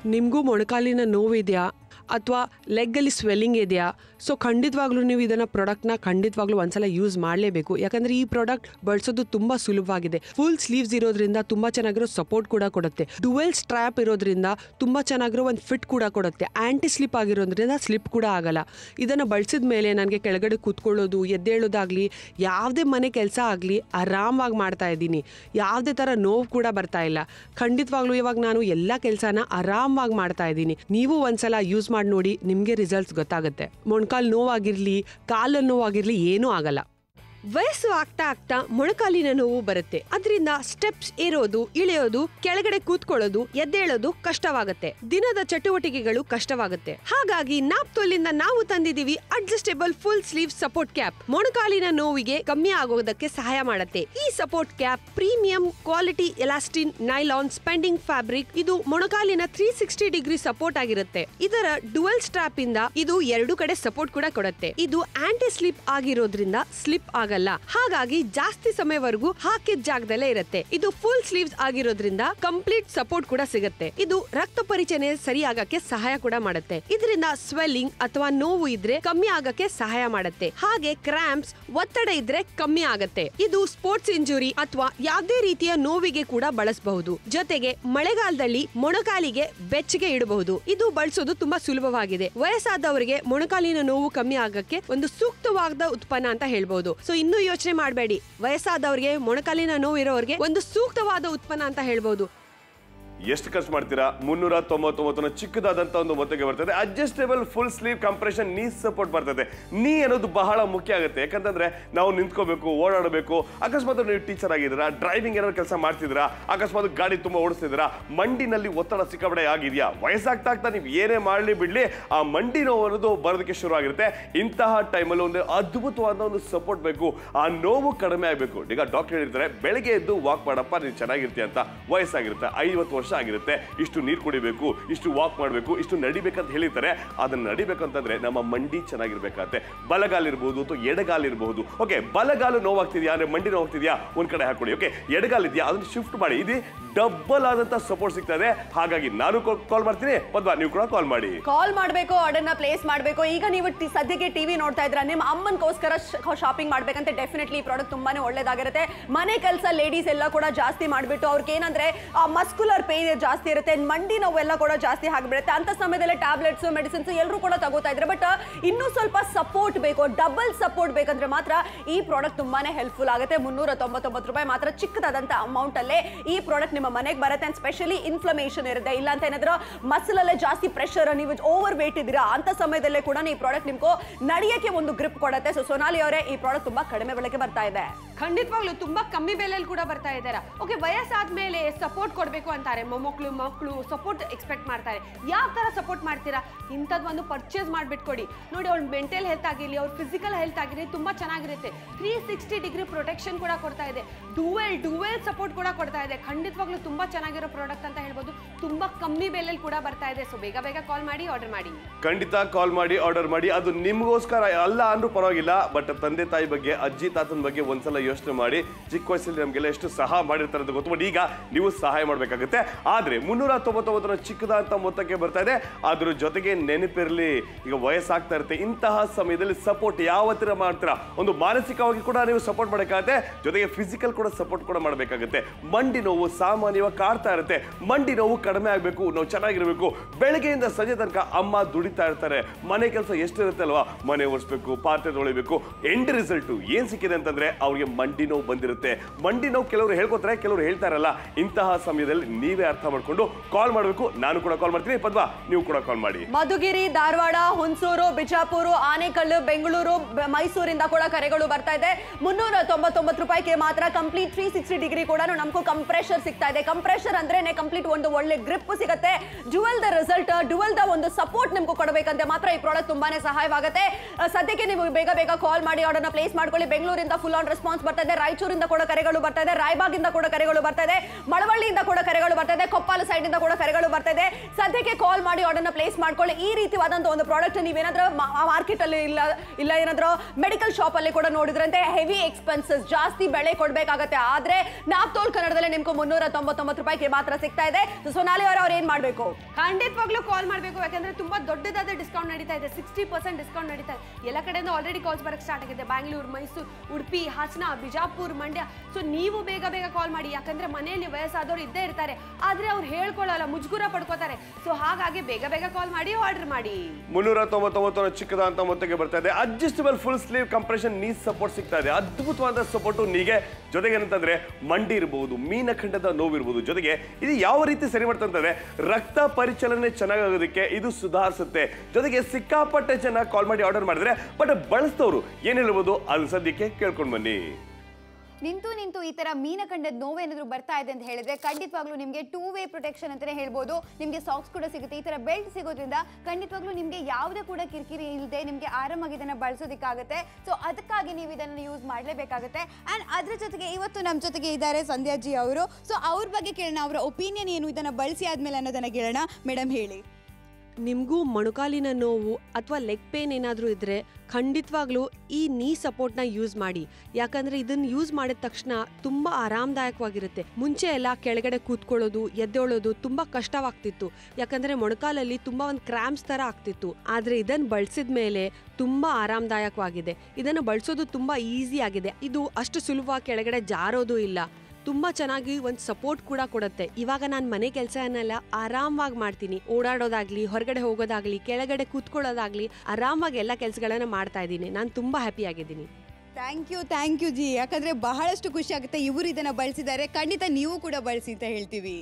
Speaker 5: ನಿಮಗೂ ಮೊಣಕಾಲಿನ ನೋವಿದೆಯಾ? ಅಥವಾ ಲೆಗ್ಗಲ್ಲಿ ಸ್ವೆಲ್ಲಿಂಗ್ ಇದೆಯಾ? ಸೊ ಖಂಡಿತವಾಗ್ಲೂ ನೀವು ಇದನ್ನು ಪ್ರಾಡಕ್ಟ್ನ ಖಂಡಿತವಾಗ್ಲೂ ಒಂದ್ಸಲ ಯೂಸ್ ಮಾಡಲೇಬೇಕು. ಯಾಕಂದರೆ ಈ ಪ್ರಾಡಕ್ಟ್ ಬಳಸೋದು ತುಂಬ ಸುಲಭವಾಗಿದೆ. ಫುಲ್ ಸ್ಲೀವ್ಸ್ ಇರೋದ್ರಿಂದ ತುಂಬ ಚೆನ್ನಾಗಿರೋ ಸಪೋರ್ಟ್ ಕೂಡ ಕೊಡುತ್ತೆ. ಡುವೆಲ್ ಸ್ಟ್ರ್ಯಾಪ್ ಇರೋದ್ರಿಂದ ತುಂಬ ಚೆನ್ನಾಗಿರೋ ಒಂದು ಫಿಟ್ ಕೂಡ ಕೊಡುತ್ತೆ. ಆ್ಯಂಟಿ ಸ್ಲಿಪ್ ಆಗಿರೋದ್ರಿಂದ ಸ್ಲಿಪ್ ಕೂಡ ಆಗಲ್ಲ. ಇದನ್ನು ಬಳಸಿದ ಮೇಲೆ ನನಗೆ ಕೆಳಗಡೆ ಕೂತ್ಕೊಳ್ಳೋದು, ಎದ್ದೇಳೋದಾಗಲಿ, ಯಾವುದೇ ಮನೆ ಕೆಲಸ ಆಗಲಿ ಆರಾಮಾಗಿ ಮಾಡ್ತಾ ಇದ್ದೀನಿ. ಯಾವುದೇ ಥರ ನೋವು ಕೂಡ ಬರ್ತಾ ಇಲ್ಲ. ಖಂಡಿತವಾಗ್ಲೂ ಇವಾಗ ನಾನು ಎಲ್ಲ ಕೆಲಸನ ಆರಾಮಾಗಿ ಮಾಡ್ತಾ ಇದ್ದೀನಿ. ನೀವು ಒಂದ್ಸಲ ಯೂಸ್ ಮಾಡಿ ನೋಡಿ ನಿಮಗೆ ರಿಸಲ್ಟ್ಸ್ ಗೊತ್ತಾಗುತ್ತೆ. ಮೊಣಕಾಲು ನೋವಾಗಿರಲಿ ಕಾಲು ನೋವಾಗಿರಲಿ ಏನೂ ಆಗಲ್ಲ.
Speaker 1: ವಯಸ್ಸು ಆಗ್ತಾ ಆಗ್ತಾ ಮೊಣಕಾಲಿನ ನೋವು ಬರುತ್ತೆ. ಅದರಿಂದ ಸ್ಟೆಪ್ಸ್ ಏರೋದು, ಇಳಿಯೋದು, ಕೆಳಗಡೆ ಕೂತ್ಕೊಳ್ಳೋದು, ಎದ್ದೇಳೋದು ಕಷ್ಟವಾಗುತ್ತೆ. ದಿನದ ಚಟುವಟಿಕೆಗಳು ಕಷ್ಟವಾಗುತ್ತೆ. ಹಾಗಾಗಿ ನಾಪ್ತೋಲಿಂದ ನಾವು ತಂದಿದೀವಿ adjustable full sleeve support cap. ಮೊಣಕಾಲಿನ ನೋವಿಗೆ ಕಮ್ಮಿ ಆಗೋದಕ್ಕೆ ಸಹಾಯ ಮಾಡುತ್ತೆ. ಈ support cap premium quality elastin nylon spending fabric ಇದು ಮೊಣಕಾಲಿನ ತ್ರೀ ಸಿಕ್ಸ್ಟಿ ಡಿಗ್ರಿ ಸಪೋರ್ಟ್ ಆಗಿರುತ್ತೆ. ಇದರ ಡುವೆಲ್ ಸ್ಟ್ರಾಪ್ ಇಂದ ಇದು ಎರಡು ಕಡೆ ಸಪೋರ್ಟ್ ಕೂಡ ಕೊಡುತ್ತೆ. ಇದು ಆಂಟಿ ಸ್ಲಿಪ್ ಆಗಿರೋದ್ರಿಂದ ಸ್ಲಿಪ್ ಆಗಲ್ಲ. ಹಾಗಾಗಿ ಜಾಸ್ತಿ ಸಮಯವರೆಗೂ ಹಾಕಿದ ಜಾಗದಲ್ಲೇ ಇರುತ್ತೆ. ಇದು ಫುಲ್ ಸ್ಲೀವ್ಸ್ ಆಗಿರೋದ್ರಿಂದ ಕಂಪ್ಲೀಟ್ ಸಪೋರ್ಟ್ ಕೂಡ ಸಿಗುತ್ತೆ. ಇದು ರಕ್ತ ಪರಿಚಯ ಸರಿಯಾಗಕ್ಕೆ ಸಹಾಯ ಕೂಡ ಮಾಡುತ್ತೆ. ಇದರಿಂದ ಸ್ವೆಲ್ಲಿಂಗ್ ಅಥವಾ ನೋವು ಇದ್ರೆ ಕಮ್ಮಿ ಆಗಕ್ಕೆ ಸಹಾಯ ಮಾಡುತ್ತೆ. ಹಾಗೆ ಕ್ರಾಂಪ್ಸ್ ಒತ್ತಡ ಇದ್ರೆ ಕಮ್ಮಿ ಆಗತ್ತೆ. ಇದು ಸ್ಪೋರ್ಟ್ಸ್ ಇಂಜುರಿ ಅಥವಾ ಯಾವುದೇ ರೀತಿಯ ನೋವಿಗೆ ಕೂಡ ಬಳಸಬಹುದು. ಜೊತೆಗೆ ಮಳೆಗಾಲದಲ್ಲಿ ಮೊಣಕಾಲಿಗೆ ಬೆಚ್ಚಗೆ ಇಡಬಹುದು. ಇದು ಬಳಸೋದು ತುಂಬಾ ಸುಲಭವಾಗಿದೆ. ವಯಸ್ಸಾದವರಿಗೆ ಮೊಣಕಾಲಿನ ನೋವು ಕಮ್ಮಿ ಆಗಕ್ಕೆ ಒಂದು ಸೂಕ್ತವಾದ ಉತ್ಪನ್ನ ಅಂತ ಹೇಳ್ಬಹುದು. ಸೊ ಇನ್ನೂ ಯೋಚನೆ ಮಾಡಬೇಡಿ. ವಯಸ್ಸಾದವರಿಗೆ ಮೊಣಕಾಲಿನ ನೋವು ಇರೋರಿಗೆ ಒಂದು ಸೂಕ್ತವಾದ ಉತ್ಪನ್ನ ಅಂತ ಹೇಳ್ಬಹುದು
Speaker 3: ಎಷ್ಟು ಖರ್ಚು ಮಾಡ್ತೀರಾ? ಮುನ್ನೂರ ತೊಂಬತ್ತೊಂಬತ್ತು ಚಿಕ್ಕದಾದಂಥ ಒಂದು ಒತ್ತಿಗೆ ಬರ್ತದೆ. Adjustable full sleeve compression knee support ಬರ್ತದೆ. ನೀ ಅನ್ನೋದು ಬಹಳ ಮುಖ್ಯ ಆಗುತ್ತೆ. ಯಾಕಂತಂದ್ರೆ ನಾವು ನಿಂತ್ಕೋಬೇಕು, ಓಡಾಡಬೇಕು. ಅಕಸ್ಮಾತ್ ನೀವು ಟೀಚರ್ ಆಗಿದ್ದೀರಾ ಡ್ರೈವಿಂಗ್ ಏನಾದ್ರು ಕೆಲಸ ಮಾಡ್ತಿದ್ದೀರಾ, ಅಕಸ್ಮಾತ್ ಗಾಡಿ ತುಂಬಾ ಓಡಿಸ್ತಿದ್ದೀರಾ, ಮಂಡಿನಲ್ಲಿ ಒತ್ತಡ ಸಿಕ್ಕಾಪಡೆ ಆಗಿದೆಯಾ? ವಯಸ್ಸಾಗ್ತಾ ಆಗ್ತಾ ನೀವು ಏನೇ ಮಾಡಲಿ ಬಿಡ್ಲಿ, ಆ ಮಂಡಿ ನೋವು ಅನ್ನೋದು ಬರೋದಕ್ಕೆ ಶುರು ಆಗಿರುತ್ತೆ. ಇಂತಹ ಟೈಮಲ್ಲಿ ಒಂದು ಅದ್ಭುತವಾದ ಒಂದು ಸಪೋರ್ಟ್ ಬೇಕು. ಆ ನೋವು ಕಡಿಮೆ ಆಗಬೇಕು. ಈಗ ಡಾಕ್ಟರ್ ಹೇಳಿರ್ತಾರೆ, ಬೆಳಗ್ಗೆ ಎದ್ದು ವಾಕ್ ಮಾಡಪ್ಪ, ನೀನು ಚೆನ್ನಾಗಿರ್ತೀಯ ಅಂತ. ವಯಸ್ಸಾಗಿರುತ್ತೆ. ಐವತ್ತು ವರ್ಷ ಆಗಿರುತ್ತೆ. ಇಷ್ಟು ನೀರು ಕುಡಿಬೇಕು, ಇಷ್ಟು ವಾಕ್ ಮಾಡಬೇಕು, ಇಷ್ಟು ನಡಿಬೇಕಂತ ಹೇಳಿರ್ತಾರೆ. ಅದನ್ನು ನಡಿಬೇಕಂತಂದ್ರೆ ನಮ್ಮ ಮಂಡಿ ಚೆನ್ನಾಗಿರ್ಬೇಕಾಗತ್ತೆ. ಬಲಗಾಲಿರ್ಬೋದು ಅಥವಾ ಎಡಗಾಲಿರ್ಬಹುದು ಓಕೆ ಬಲಗಾಲು ನೋವಾಗ್ತಿದೆಯಾ ಅಂದ್ರೆ ಮಂಡಿ ನೋವಾಗ್ತಿದೆಯಾ? ಒಂದು ಕಡೆ ಹಾಕೊಳ್ಳಿ ಓಕೆ ಎಡಗಾಲಿದ್ಯಾ ಅದನ್ನು ಶಿಫ್ಟ್ ಮಾಡಿ. ಇದು ಡಬಲ್ ಆದಂತ ಸಪೋರ್ಟ್ ಸಿಗ್ತದೆ. ಹಾಗಾಗಿ ನಾನು ಕಾಲ್ ಮಾಡ್ತೀನಿ. ಪದ್ವಾ ನೀವು ಕೂಡ ಕಾಲ್ ಮಾಡಿ.
Speaker 2: ಕಾಲ್ ಮಾಡಬೇಕು ಆರ್ಡರ್ನ ಪ್ಲೇಸ್ ಮಾಡಬೇಕು. ಈಗ ನೀವು ಸದ್ಯಕ್ಕೆ ಟಿವಿ ನೋಡ್ತಾ ಇದ್ರ ನಿಮ್ಮ ಅಮ್ಮನ್ಗೋಸ್ಕರ ಶಾಪಿಂಗ್ ಮಾಡ್ಬೇಕಂತ. ಡೆಫಿನೆಟ್ಲಿ ಈ ಪ್ರಾಡಕ್ಟ್ ತುಂಬಾನೇ ಒಳ್ಳೇದಾಗಿರುತ್ತೆ. ಮನೆ ಕೆಲಸ ಲೇಡೀಸ್ ಎಲ್ಲ ಕೂಡ ಜಾಸ್ತಿ ಮಾಡಿಬಿಟ್ಟು ಅವ್ರಿಗೆ ಏನಂದ್ರೆ ಮಸ್ಕುಲರ್ ಪೇನ್ ಜಾಸ್ತಿ ಇರುತ್ತೆ. ಮಂಡಿ ನೋವೆಲ್ಲ ಕೂಡ ಜಾಸ್ತಿ ಆಗಿಬಿಡುತ್ತೆ. ಅಂತ ಸಮಯದಲ್ಲಿ ಟ್ಯಾಬ್ಲೆಟ್ಸ್ ಮೆಡಿಸಿನ್ಸ್ ಎಲ್ಲರೂ ಕೂಡ ತಗೋತಾ ಇದ್ರೆ ಬಟ್ ಇನ್ನೂ ಸ್ವಲ್ಪ ಸಪೋರ್ಟ್ ಬೇಕು. ಡಬಲ್ ಸಪೋರ್ಟ್ ಬೇಕಂದ್ರೆ ಮಾತ್ರ ಈ ಪ್ರಾಡಕ್ಟ್ ತುಂಬಾನೇ ಹೆಲ್ಪ್ಫುಲ್ ಆಗುತ್ತೆ. ಮುನ್ನೂರ ತೊಂಬತ್ತೊಂಬತ್ತು ರೂಪಾಯಿ ಮಾತ್ರ ಚಿಕ್ಕದಾದಂತ ಅಮೌಂಟ್ ಅಲ್ಲೇ ಈ ಪ್ರಾಡಕ್ಟ್ ನಿಮ್ಮ ಮನೆಗೆ ಬರುತ್ತೆ. ಅಂಡ್ ಸ್ಪೆಷಲಿ ಇನ್ಫ್ಲಮೇಷನ್ ಇರುತ್ತೆ. ಇಲ್ಲ ಅಂತ ಏನಾದ್ರೂ ಮಸಲ್ ಅಲ್ಲೇ ಜಾಸ್ತಿ ಪ್ರೆಷರ್ ನೀವು ಓವರ್ ವೇಟ್ ಇದ್ದೀರಾ? ಅಂತ ಸಮಯದಲ್ಲೇ ಕೂಡ ಈ ಪ್ರಾಡಕ್ಟ್ ನಿಮ್ಗೆ ನಡೆಯಕ್ಕೆ ಒಂದು ಗ್ರಿಪ್ ಕೊಡುತ್ತೆ. ಸೊ ಸೊನಾಲಿ ಅವರೇ, ಈ ಪ್ರಾಡಕ್ಟ್ ತುಂಬಾ ಕಡಿಮೆ ಬೆಲೆಗೆ ಬರ್ತಾ ಇದೆ.
Speaker 1: ಖಂಡಿತವಾಗ್ಲೂ ತುಂಬಾ ಕಮ್ಮಿ ಬೆಲೆಯಲ್ಲಿ ಕೂಡ ಬರ್ತಾ ಇದ್ದಾರೆ. ಓಕೆ ವಯಸ್ಸಾದ್ಮೇಲೆ ಸಪೋರ್ಟ್ ಕೊಡಬೇಕು ಅಂತಾರೆ. ಮೊಮ್ಮಕ್ಕಳು ಮಕ್ಕಳು ಸಪೋರ್ಟ್ ಎಕ್ಸ್ಪೆಕ್ಟ್ ಮಾಡ್ತಾರೆ. ಯಾವ ಥರ ಸಪೋರ್ಟ್ ಮಾಡ್ತೀರಾ? ಇಂಥದ್ದು ಒಂದು ಪರ್ಚೇಸ್ ಮಾಡಿಬಿಟ್ಕೊಡಿ. ನೋಡಿ ಅವ್ರ ಮೆಂಟಲ್ ಹೆಲ್ತ್ ಆಗಿರಲಿ ಅವ್ರ ಫಿಸಿಕಲ್ ಹೆಲ್ತ್ ಆಗಿರಲಿ ತುಂಬ ಚೆನ್ನಾಗಿರುತ್ತೆ. ತ್ರೀ ಸಿಕ್ಸ್ಟಿ ಡಿಗ್ರಿ ಪ್ರೊಟೆಕ್ಷನ್ ಕೂಡ ಕೊಡ್ತಾ ಇದೆ. ಡುವೆಲ್ ಡುವೆಲ್ ಸಪೋರ್ಟ್ ಕೂಡ ಕೊಡ್ತಾ ಇದೆ. ಖಂಡಿತವಾಗ್ಲೂ ತುಂಬ ಚೆನ್ನಾಗಿರೋ ಪ್ರಾಡಕ್ಟ್ ಅಂತ ಹೇಳ್ಬೋದು. ತುಂಬ ಕಮ್ಮಿ ಬೆಲೆಯಲ್ಲಿ ಕೂಡ ಬರ್ತಾ ಇದೆ. ಸೊ ಬೇಗ ಬೇಗ ಕಾಲ್ ಮಾಡಿ ಆರ್ಡರ್ ಮಾಡಿ.
Speaker 3: ಖಂಡಿತ ಕಾಲ್ ಮಾಡಿ ಆರ್ಡರ್ ಮಾಡಿ. ಅದು ನಿಮಗೋಸ್ಕರ, ಅಲ್ಲ ಅಂದ್ರೂ ಪರವಾಗಿಲ್ಲ ಬಟ್ ತಂದೆ ತಾಯಿ ಬಗ್ಗೆ, ಅಜ್ಜಿ, ತಾತನ ಬಗ್ಗೆ ಒಂದ್ಸಲ ಯೋಚನೆ ಮಾಡಿ. ಚಿಕ್ಕ ವಯಸ್ಸಲ್ಲಿ ನಮಗೆಲ್ಲ ಎಷ್ಟು ಸಹಾಯ ಮಾಡಿರ್ತಾರೆ ಅಂತ ಗೊತ್ತು ಈಗ ನೀವು ಸಹಾಯ ಮಾಡಬೇಕಾಗುತ್ತೆ. ಆದ್ರೆ ಮುನ್ನೂರ ತೊಂಬತ್ತೊಂಬತ್ತರ ಚಿಕ್ಕದಾದಂಥ ಮೊತ್ತಕ್ಕೆ ಬರ್ತಾ ಇದೆ. ಅದ್ರ ಜೊತೆಗೆ ನೆನಪಿರಲಿ, ಈಗ ವಯಸ್ಸಾಗ್ತಾ ಇರುತ್ತೆ. ಇಂತಹ ಸಮಯದಲ್ಲಿ ಸಪೋರ್ಟ್ ಯಾವ ತರ ಮಾಡ್ತೀರಾ? ಒಂದು ಮಾನಸಿಕವಾಗಿ ಕೂಡ ನೀವು ಸಪೋರ್ಟ್ ಮಾಡಬೇಕಾಗುತ್ತೆ ಜೊತೆಗೆ ಫಿಸಿಕಲ್ ಕೂಡ ಸಪೋರ್ಟ್ ಕೂಡ ಮಾಡಬೇಕಾಗುತ್ತೆ. ಮಂಡಿ ನೋವು ಸಾಮಾನ್ಯವಾಗಿ ಕಾಡ್ತಾ ಇರುತ್ತೆ. ಮಂಡಿ ನೋವು ಕಡಿಮೆ ಆಗಬೇಕು, ನಾವು ಚೆನ್ನಾಗಿರಬೇಕು. ಬೆಳಗ್ಗೆಯಿಂದ ಸಂಜೆ ತನಕ ಅಮ್ಮ ದುಡಿತಾ ಇರ್ತಾರೆ. ಮನೆ ಕೆಲಸ ಎಷ್ಟಿರುತ್ತೆ ಅಲ್ವಾ? ಮನೆ ಒರೆಸ್ಬೇಕು, ಪಾತ್ರೆ ತೊಳಿಬೇಕು. ಎಂಡ್ ರಿಸಲ್ಟು ಏನು ಸಿಕ್ಕಿದೆ ಅಂತಂದ್ರೆ ಅವ್ರಿಗೆ ಮಂಡಿ ನೋವು ಬಂದಿರುತ್ತೆ. ಮಂಡಿ ನೋವು ಕೆಲವರು ಹೇಳ್ಕೊತಾರೆ ಕೆಲವರು ಹೇಳ್ತಾರಲ್ಲ ಇಂತಹ ಸಮಯದಲ್ಲಿ ನೀವೇ ಅರ್ಥ ಮಾಡ್ಕೊಂಡು ಕಾಲ್ ಮಾಡಬೇಕು. ನಾನು ಕೂಡ ಕಾಲ್ ಮಾಡ್ತೀನಿ. ಪದ್ವಾ, ನೀವು ಕೂಡ ಕಾಲ್ ಮಾಡಿ.
Speaker 2: ಮಧುಗಿರಿ, ಧಾರವಾಡ ಹುಣಸೂರು ಬಿಜಾಪುರ, ಆನೆಕಲ್ಲು, ಬೆಂಗಳೂರು, ಮೈಸೂರಿಂದ ಕೂಡ ಕರೆಗಳು ಬರ್ತಾ ಇದೆ. ಮುನ್ನೂರ ತೊಂಬತ್ತೊಂಬತ್ತು ರೂಪಾಯಿಗೆ ಮಾತ್ರ ಕಂಪ್ಲೀಟ್ ತ್ರೀ ಸಿಕ್ಸ್ಟಿ ಡಿಗ್ರಿ ಕೂಡ ನಮಗೂ ಕಂಪ್ರೆಷರ್ ಸಿಗ್ತಾ ಇದೆ. ಕಂಪ್ರೆಷರ್ ಅಂದ್ರೆ ಕಂಪ್ಲೀಟ್ ಒಂದು ಒಳ್ಳೆ ಗ್ರಿಪ್ ಸಿಗುತ್ತೆ. Double the result double the ಒಂದು ಸಪೋರ್ಟ್ ನಿಮ್ಗೆ ಕೊಡಬೇಕಂತೆ ಮಾತ್ರ ಈ ಪ್ರಾಡಕ್ಟ್ ತುಂಬಾನೇ ಸಹಾಯವಾಗುತ್ತೆ. ಸದ್ಯಕ್ಕೆ ನೀವು ಬೇಗ ಬೇಗ ಕಾಲ್ ಮಾಡಿ ಆರ್ಡರ್ನ ಪ್ಲೇಸ್ ಮಾಡ್ಕೊಳ್ಳಿ. ಬೆಂಗಳೂರಿಂದ ಫುಲ್ ಆನ್ ರೆಸ್ಪಾನ್ಸ್ ಬರ್ತಾ ಇದೆ. ರಾಯಚೂರಿಂದ ಕೂಡ ಕರೆಗಳು ಬರ್ತಾ ಇದೆ. ರಾಯಬಾಗಿಂದ ಕೂಡ ಕರೆಗಳು ಬರ್ತಾ ಇದೆ. ಮಳವಳ್ಳಿಯಿಂದ ಕೂಡ ಕರೆಗಳು ಬರ್ತಾ ಬರ್ತಾ ಇದೆ ಕೊಪ್ಪಳ ಸೈಡ್ ಇಂದ ಕೂಡ ಕರೆಗಳು ಬರ್ತಾ ಇದೆ ಸದ್ಯಕ್ಕೆ ಕಾಲ್ ಮಾಡಿ ಆರ್ಡರ್ನ ಪ್ಲೇಸ್ ಮಾಡ್ಕೊಳ್ಳಿ. ಈ ರೀತಿವಾದಂತ ಒಂದು ಪ್ರಾಡಕ್ಟ್ ನೀವೇನಾದ್ರೂ ಮಾರ್ಕೆಟ್ ಅಲ್ಲಿ ಇಲ್ಲ ಇಲ್ಲ ಏನಾದ್ರೂ ಮೆಡಿಕಲ್ ಶಾಪ್ ಅಲ್ಲಿ ಕೂಡ ನೋಡಿದ್ರಂತೆ. ಹೆವಿ ಎಕ್ಸ್ಪೆನ್ಸಸ್ ಜಾಸ್ತಿ ಬೆಳೆ ಕೊಡ್ಬೇಕಾಗತ್ತೆ. ಆದ್ರೆ ನಾಪ್ತೋಲ್ ಕನ್ನಡದಲ್ಲಿ ನಿಮ್ಗೆ ಮುನ್ನೂರ ತೊಂಬತ್ತೊಂಬತ್ತು ರೂಪಾಯಿಗೆ ಮಾತ್ರ ಸಿಗ್ತಾ ಇದೆ. ಸೊನಾಲಿ ಅವರ ಅವ್ರು ಏನ್ ಮಾಡಬೇಕು?
Speaker 1: ಖಂಡಿತವಾಗ್ಲೂ ಕಾಲ್ ಮಾಡಬೇಕು. ಯಾಕಂದ್ರೆ ತುಂಬಾ ದೊಡ್ಡದಾದ ಡಿಸ್ಕೌಂಟ್ ನಡೀತಾ ಇದೆ. ಸಿಕ್ಸ್ಟಿ ಪರ್ಸೆಂಟ್ ಡಿಸ್ಕೌಂಟ್ ನಡೀತಾ ಇದೆ. ಎಲ್ಲ ಕಡೆಯಿಂದ ಆಲ್ರೆಡಿ ಕಾಲ್ಸ್ ಬರಕ್ಕೆ ಸ್ಟಾರ್ಟ್ ಆಗಿದೆ. ಬ್ಯಾಂಗ್ಳೂರು ಮೈಸೂರು ಉಡುಪಿ ಹಾಸನ ಬಿಜಾಪುರ್ ಮಂಡ್ಯ ಸೊ ನೀವು ಬೇಗ ಬೇಗ ಕಾಲ್ ಮಾಡಿ. ಯಾಕಂದ್ರೆ ಮನೆಯಲ್ಲಿ ವಯಸ್ಸಾದವರು ಇದ್ದೇ ಇರ್ತಾರೆ. ಆದ್ರೆ ಅವ್ರು ಹೇಳ್ಕೊಳ್ಳಲ್ಲ, ಮುಜುಗುರ ಪಡ್ಕೋತಾರೆ. ಸೊ ಹಾಗಾಗಿ ಬೇಗ ಬೇಗ ಕಾಲ್ ಮಾಡಿ ಆರ್ಡರ್ ಮಾಡಿ.
Speaker 3: ಮುನ್ನೂರ ತೊಂಬತ್ತೊಂಬತ್ತರ ಚಿಕ್ಕದಂತ ಮೊತ್ತಕ್ಕೆ ಬರ್ತಾ ಇದೆ. Adjustable full sleeve compression knee support ಸಿಗ್ತಾ ಇದೆ. ಅದ್ಭುತವಾದ ಸಪೋರ್ಟ್ ನೀಗೆ ಜೊತೆಗೆ ಏನಂತಂದ್ರೆ ಮಂಡಿ ಇರಬಹುದು ಮೀನಖಂಡದ ನೋವು ಇರಬಹುದು ಜೊತೆಗೆ ಇದು ಯಾವ ರೀತಿ ಸರಿ ಮಾಡ್ತಂತಂದ್ರೆ ರಕ್ತ ಪರಿಚಲನೆ ಚೆನ್ನಾಗೋದಕ್ಕೆ ಇದು ಸುಧಾರಿಸುತ್ತೆ. ಜೊತೆಗೆ ಸಿಕ್ಕಾಪಟ್ಟೆ ಜನ ಕಾಲ್ ಮಾಡಿ ಆರ್ಡರ್ ಮಾಡಿದ್ರೆ ಬಟ್ ಬಳಸಿದವರು ಏನ್ ಹೇಳ್ಬೋದು, ಅದು ಸದ್ಯಕ್ಕೆ ಕೇಳ್ಕೊಂಡು ಬನ್ನಿ.
Speaker 8: ನಿಂತು ನಿಂತು ಈ ತರ ಮೀನಖಂಡದ ನೋವೇನಾದ್ರು ಬರ್ತಾ ಇದೆ ಅಂತ ಹೇಳಿದ್ರೆ ಖಂಡಿತವಾಗ್ಲೂ ನಿಮಗೆ ಟೂ ವೇ ಪ್ರೊಟೆಕ್ಷನ್ ಅಂತಾನೆ ಹೇಳ್ಬೋದು. ನಿಮಗೆ ಸಾಕ್ಸ್ ಕೂಡ ಸಿಗುತ್ತೆ. ಈ ತರ ಬೆಲ್ಟ್ ಸಿಗೋದ್ರಿಂದ ಖಂಡಿತವಾಗ್ಲೂ ನಿಮಗೆ ಯಾವುದೇ ಕೂಡ ಕಿರಿಕಿರಿ ಇಲ್ಲದೆ ನಿಮಗೆ ಆರಾಮಾಗಿ ಇದನ್ನ ಬಳಸೋದಕ್ಕಾಗುತ್ತೆ. ಸೊ ಅದಕ್ಕಾಗಿ ನೀವು ಇದನ್ನ ಯೂಸ್ ಮಾಡಲೇಬೇಕಾಗುತ್ತೆ. ಅಂಡ್ ಅದ್ರ ಜೊತೆಗೆ ಇವತ್ತು ನಮ್ಮ ಜೊತೆಗೆ ಇದ್ದಾರೆ ಸಂಧ್ಯಾಜಿ ಅವರು. ಸೊ ಅವ್ರ ಬಗ್ಗೆ ಕೇಳೋಣ. ಅವರ ಒಪಿನಿಯನ್ ಏನು? ಇದನ್ನ ಬಳಸಿ ಆದ್ಮೇಲೆ ಅನ್ನೋದನ್ನ ಕೇಳೋಣ. ಮೇಡಮ್ ಹೇಳಿ.
Speaker 1: ನಿಮಗೂ ಮೊಣಕಾಲಿನ ನೋವು ಅಥವಾ ಲೆಗ್ ಪೇನ್ ಏನಾದರೂ ಇದ್ದರೆ ಖಂಡಿತವಾಗ್ಲೂ ಈ ನೀ ಸಪೋರ್ಟ್ನ ಯೂಸ್ ಮಾಡಿ. ಯಾಕಂದರೆ ಇದನ್ನು ಯೂಸ್ ಮಾಡಿದ ತಕ್ಷಣ ತುಂಬ ಆರಾಮದಾಯಕವಾಗಿರುತ್ತೆ. ಮುಂಚೆ ಎಲ್ಲ ಕೆಳಗಡೆ ಕೂತ್ಕೊಳ್ಳೋದು, ಎದ್ದೇಳೋದು ತುಂಬ ಕಷ್ಟವಾಗ್ತಿತ್ತು. ಯಾಕಂದರೆ ಮೊಣಕಾಲಲ್ಲಿ ತುಂಬ ಒಂದು ಕ್ರ್ಯಾಂಪ್ಸ್ ಥರ ಆಗ್ತಿತ್ತು. ಆದರೆ ಇದನ್ನು ಬಳಸಿದ ಮೇಲೆ ತುಂಬ ಆರಾಮದಾಯಕವಾಗಿದೆ. ಇದನ್ನು ಬಳಸೋದು ತುಂಬ ಈಸಿ ಆಗಿದೆ. ಇದು ಅಷ್ಟು ಸುಲಭ ಕೆಳಗಡೆ ಜಾರೋದು ಇಲ್ಲ. ತುಂಬಾ ಚೆನ್ನಾಗಿ ಒಂದು ಸಪೋರ್ಟ್ ಕೂಡ ಕೊಡುತ್ತೆ. ಇವಾಗ ನಾನು ಮನೆ ಕೆಲಸನೆಲ್ಲ ಆರಾಮವಾಗಿ ಮಾಡ್ತೀನಿ. ಓಡಾಡೋದಾಗ್ಲಿ, ಹೊರಗಡೆ ಹೋಗೋದಾಗ್ಲಿ, ಕೆಳಗಡೆ ಕೂತ್ಕೊಳ್ಳೋದಾಗ್ಲಿ ಆರಾಮಾಗಿ ಎಲ್ಲ ಕೆಲಸಗಳನ್ನ ಮಾಡ್ತಾ ಇದ್ದೀನಿ. ನಾನು ತುಂಬ ಹ್ಯಾಪಿ ಆಗಿದ್ದೀನಿ.
Speaker 8: Thank you thank you ji. ಯಾಕಂದರೆ ಬಹಳಷ್ಟು ಖುಷಿ ಆಗುತ್ತೆ. ಇವರು ಇದನ್ನು ಬಳಸಿದ್ದಾರೆ. ಖಂಡಿತ ನೀವು ಕೂಡ ಬಳಸಿ ಅಂತ ಹೇಳ್ತೀವಿ.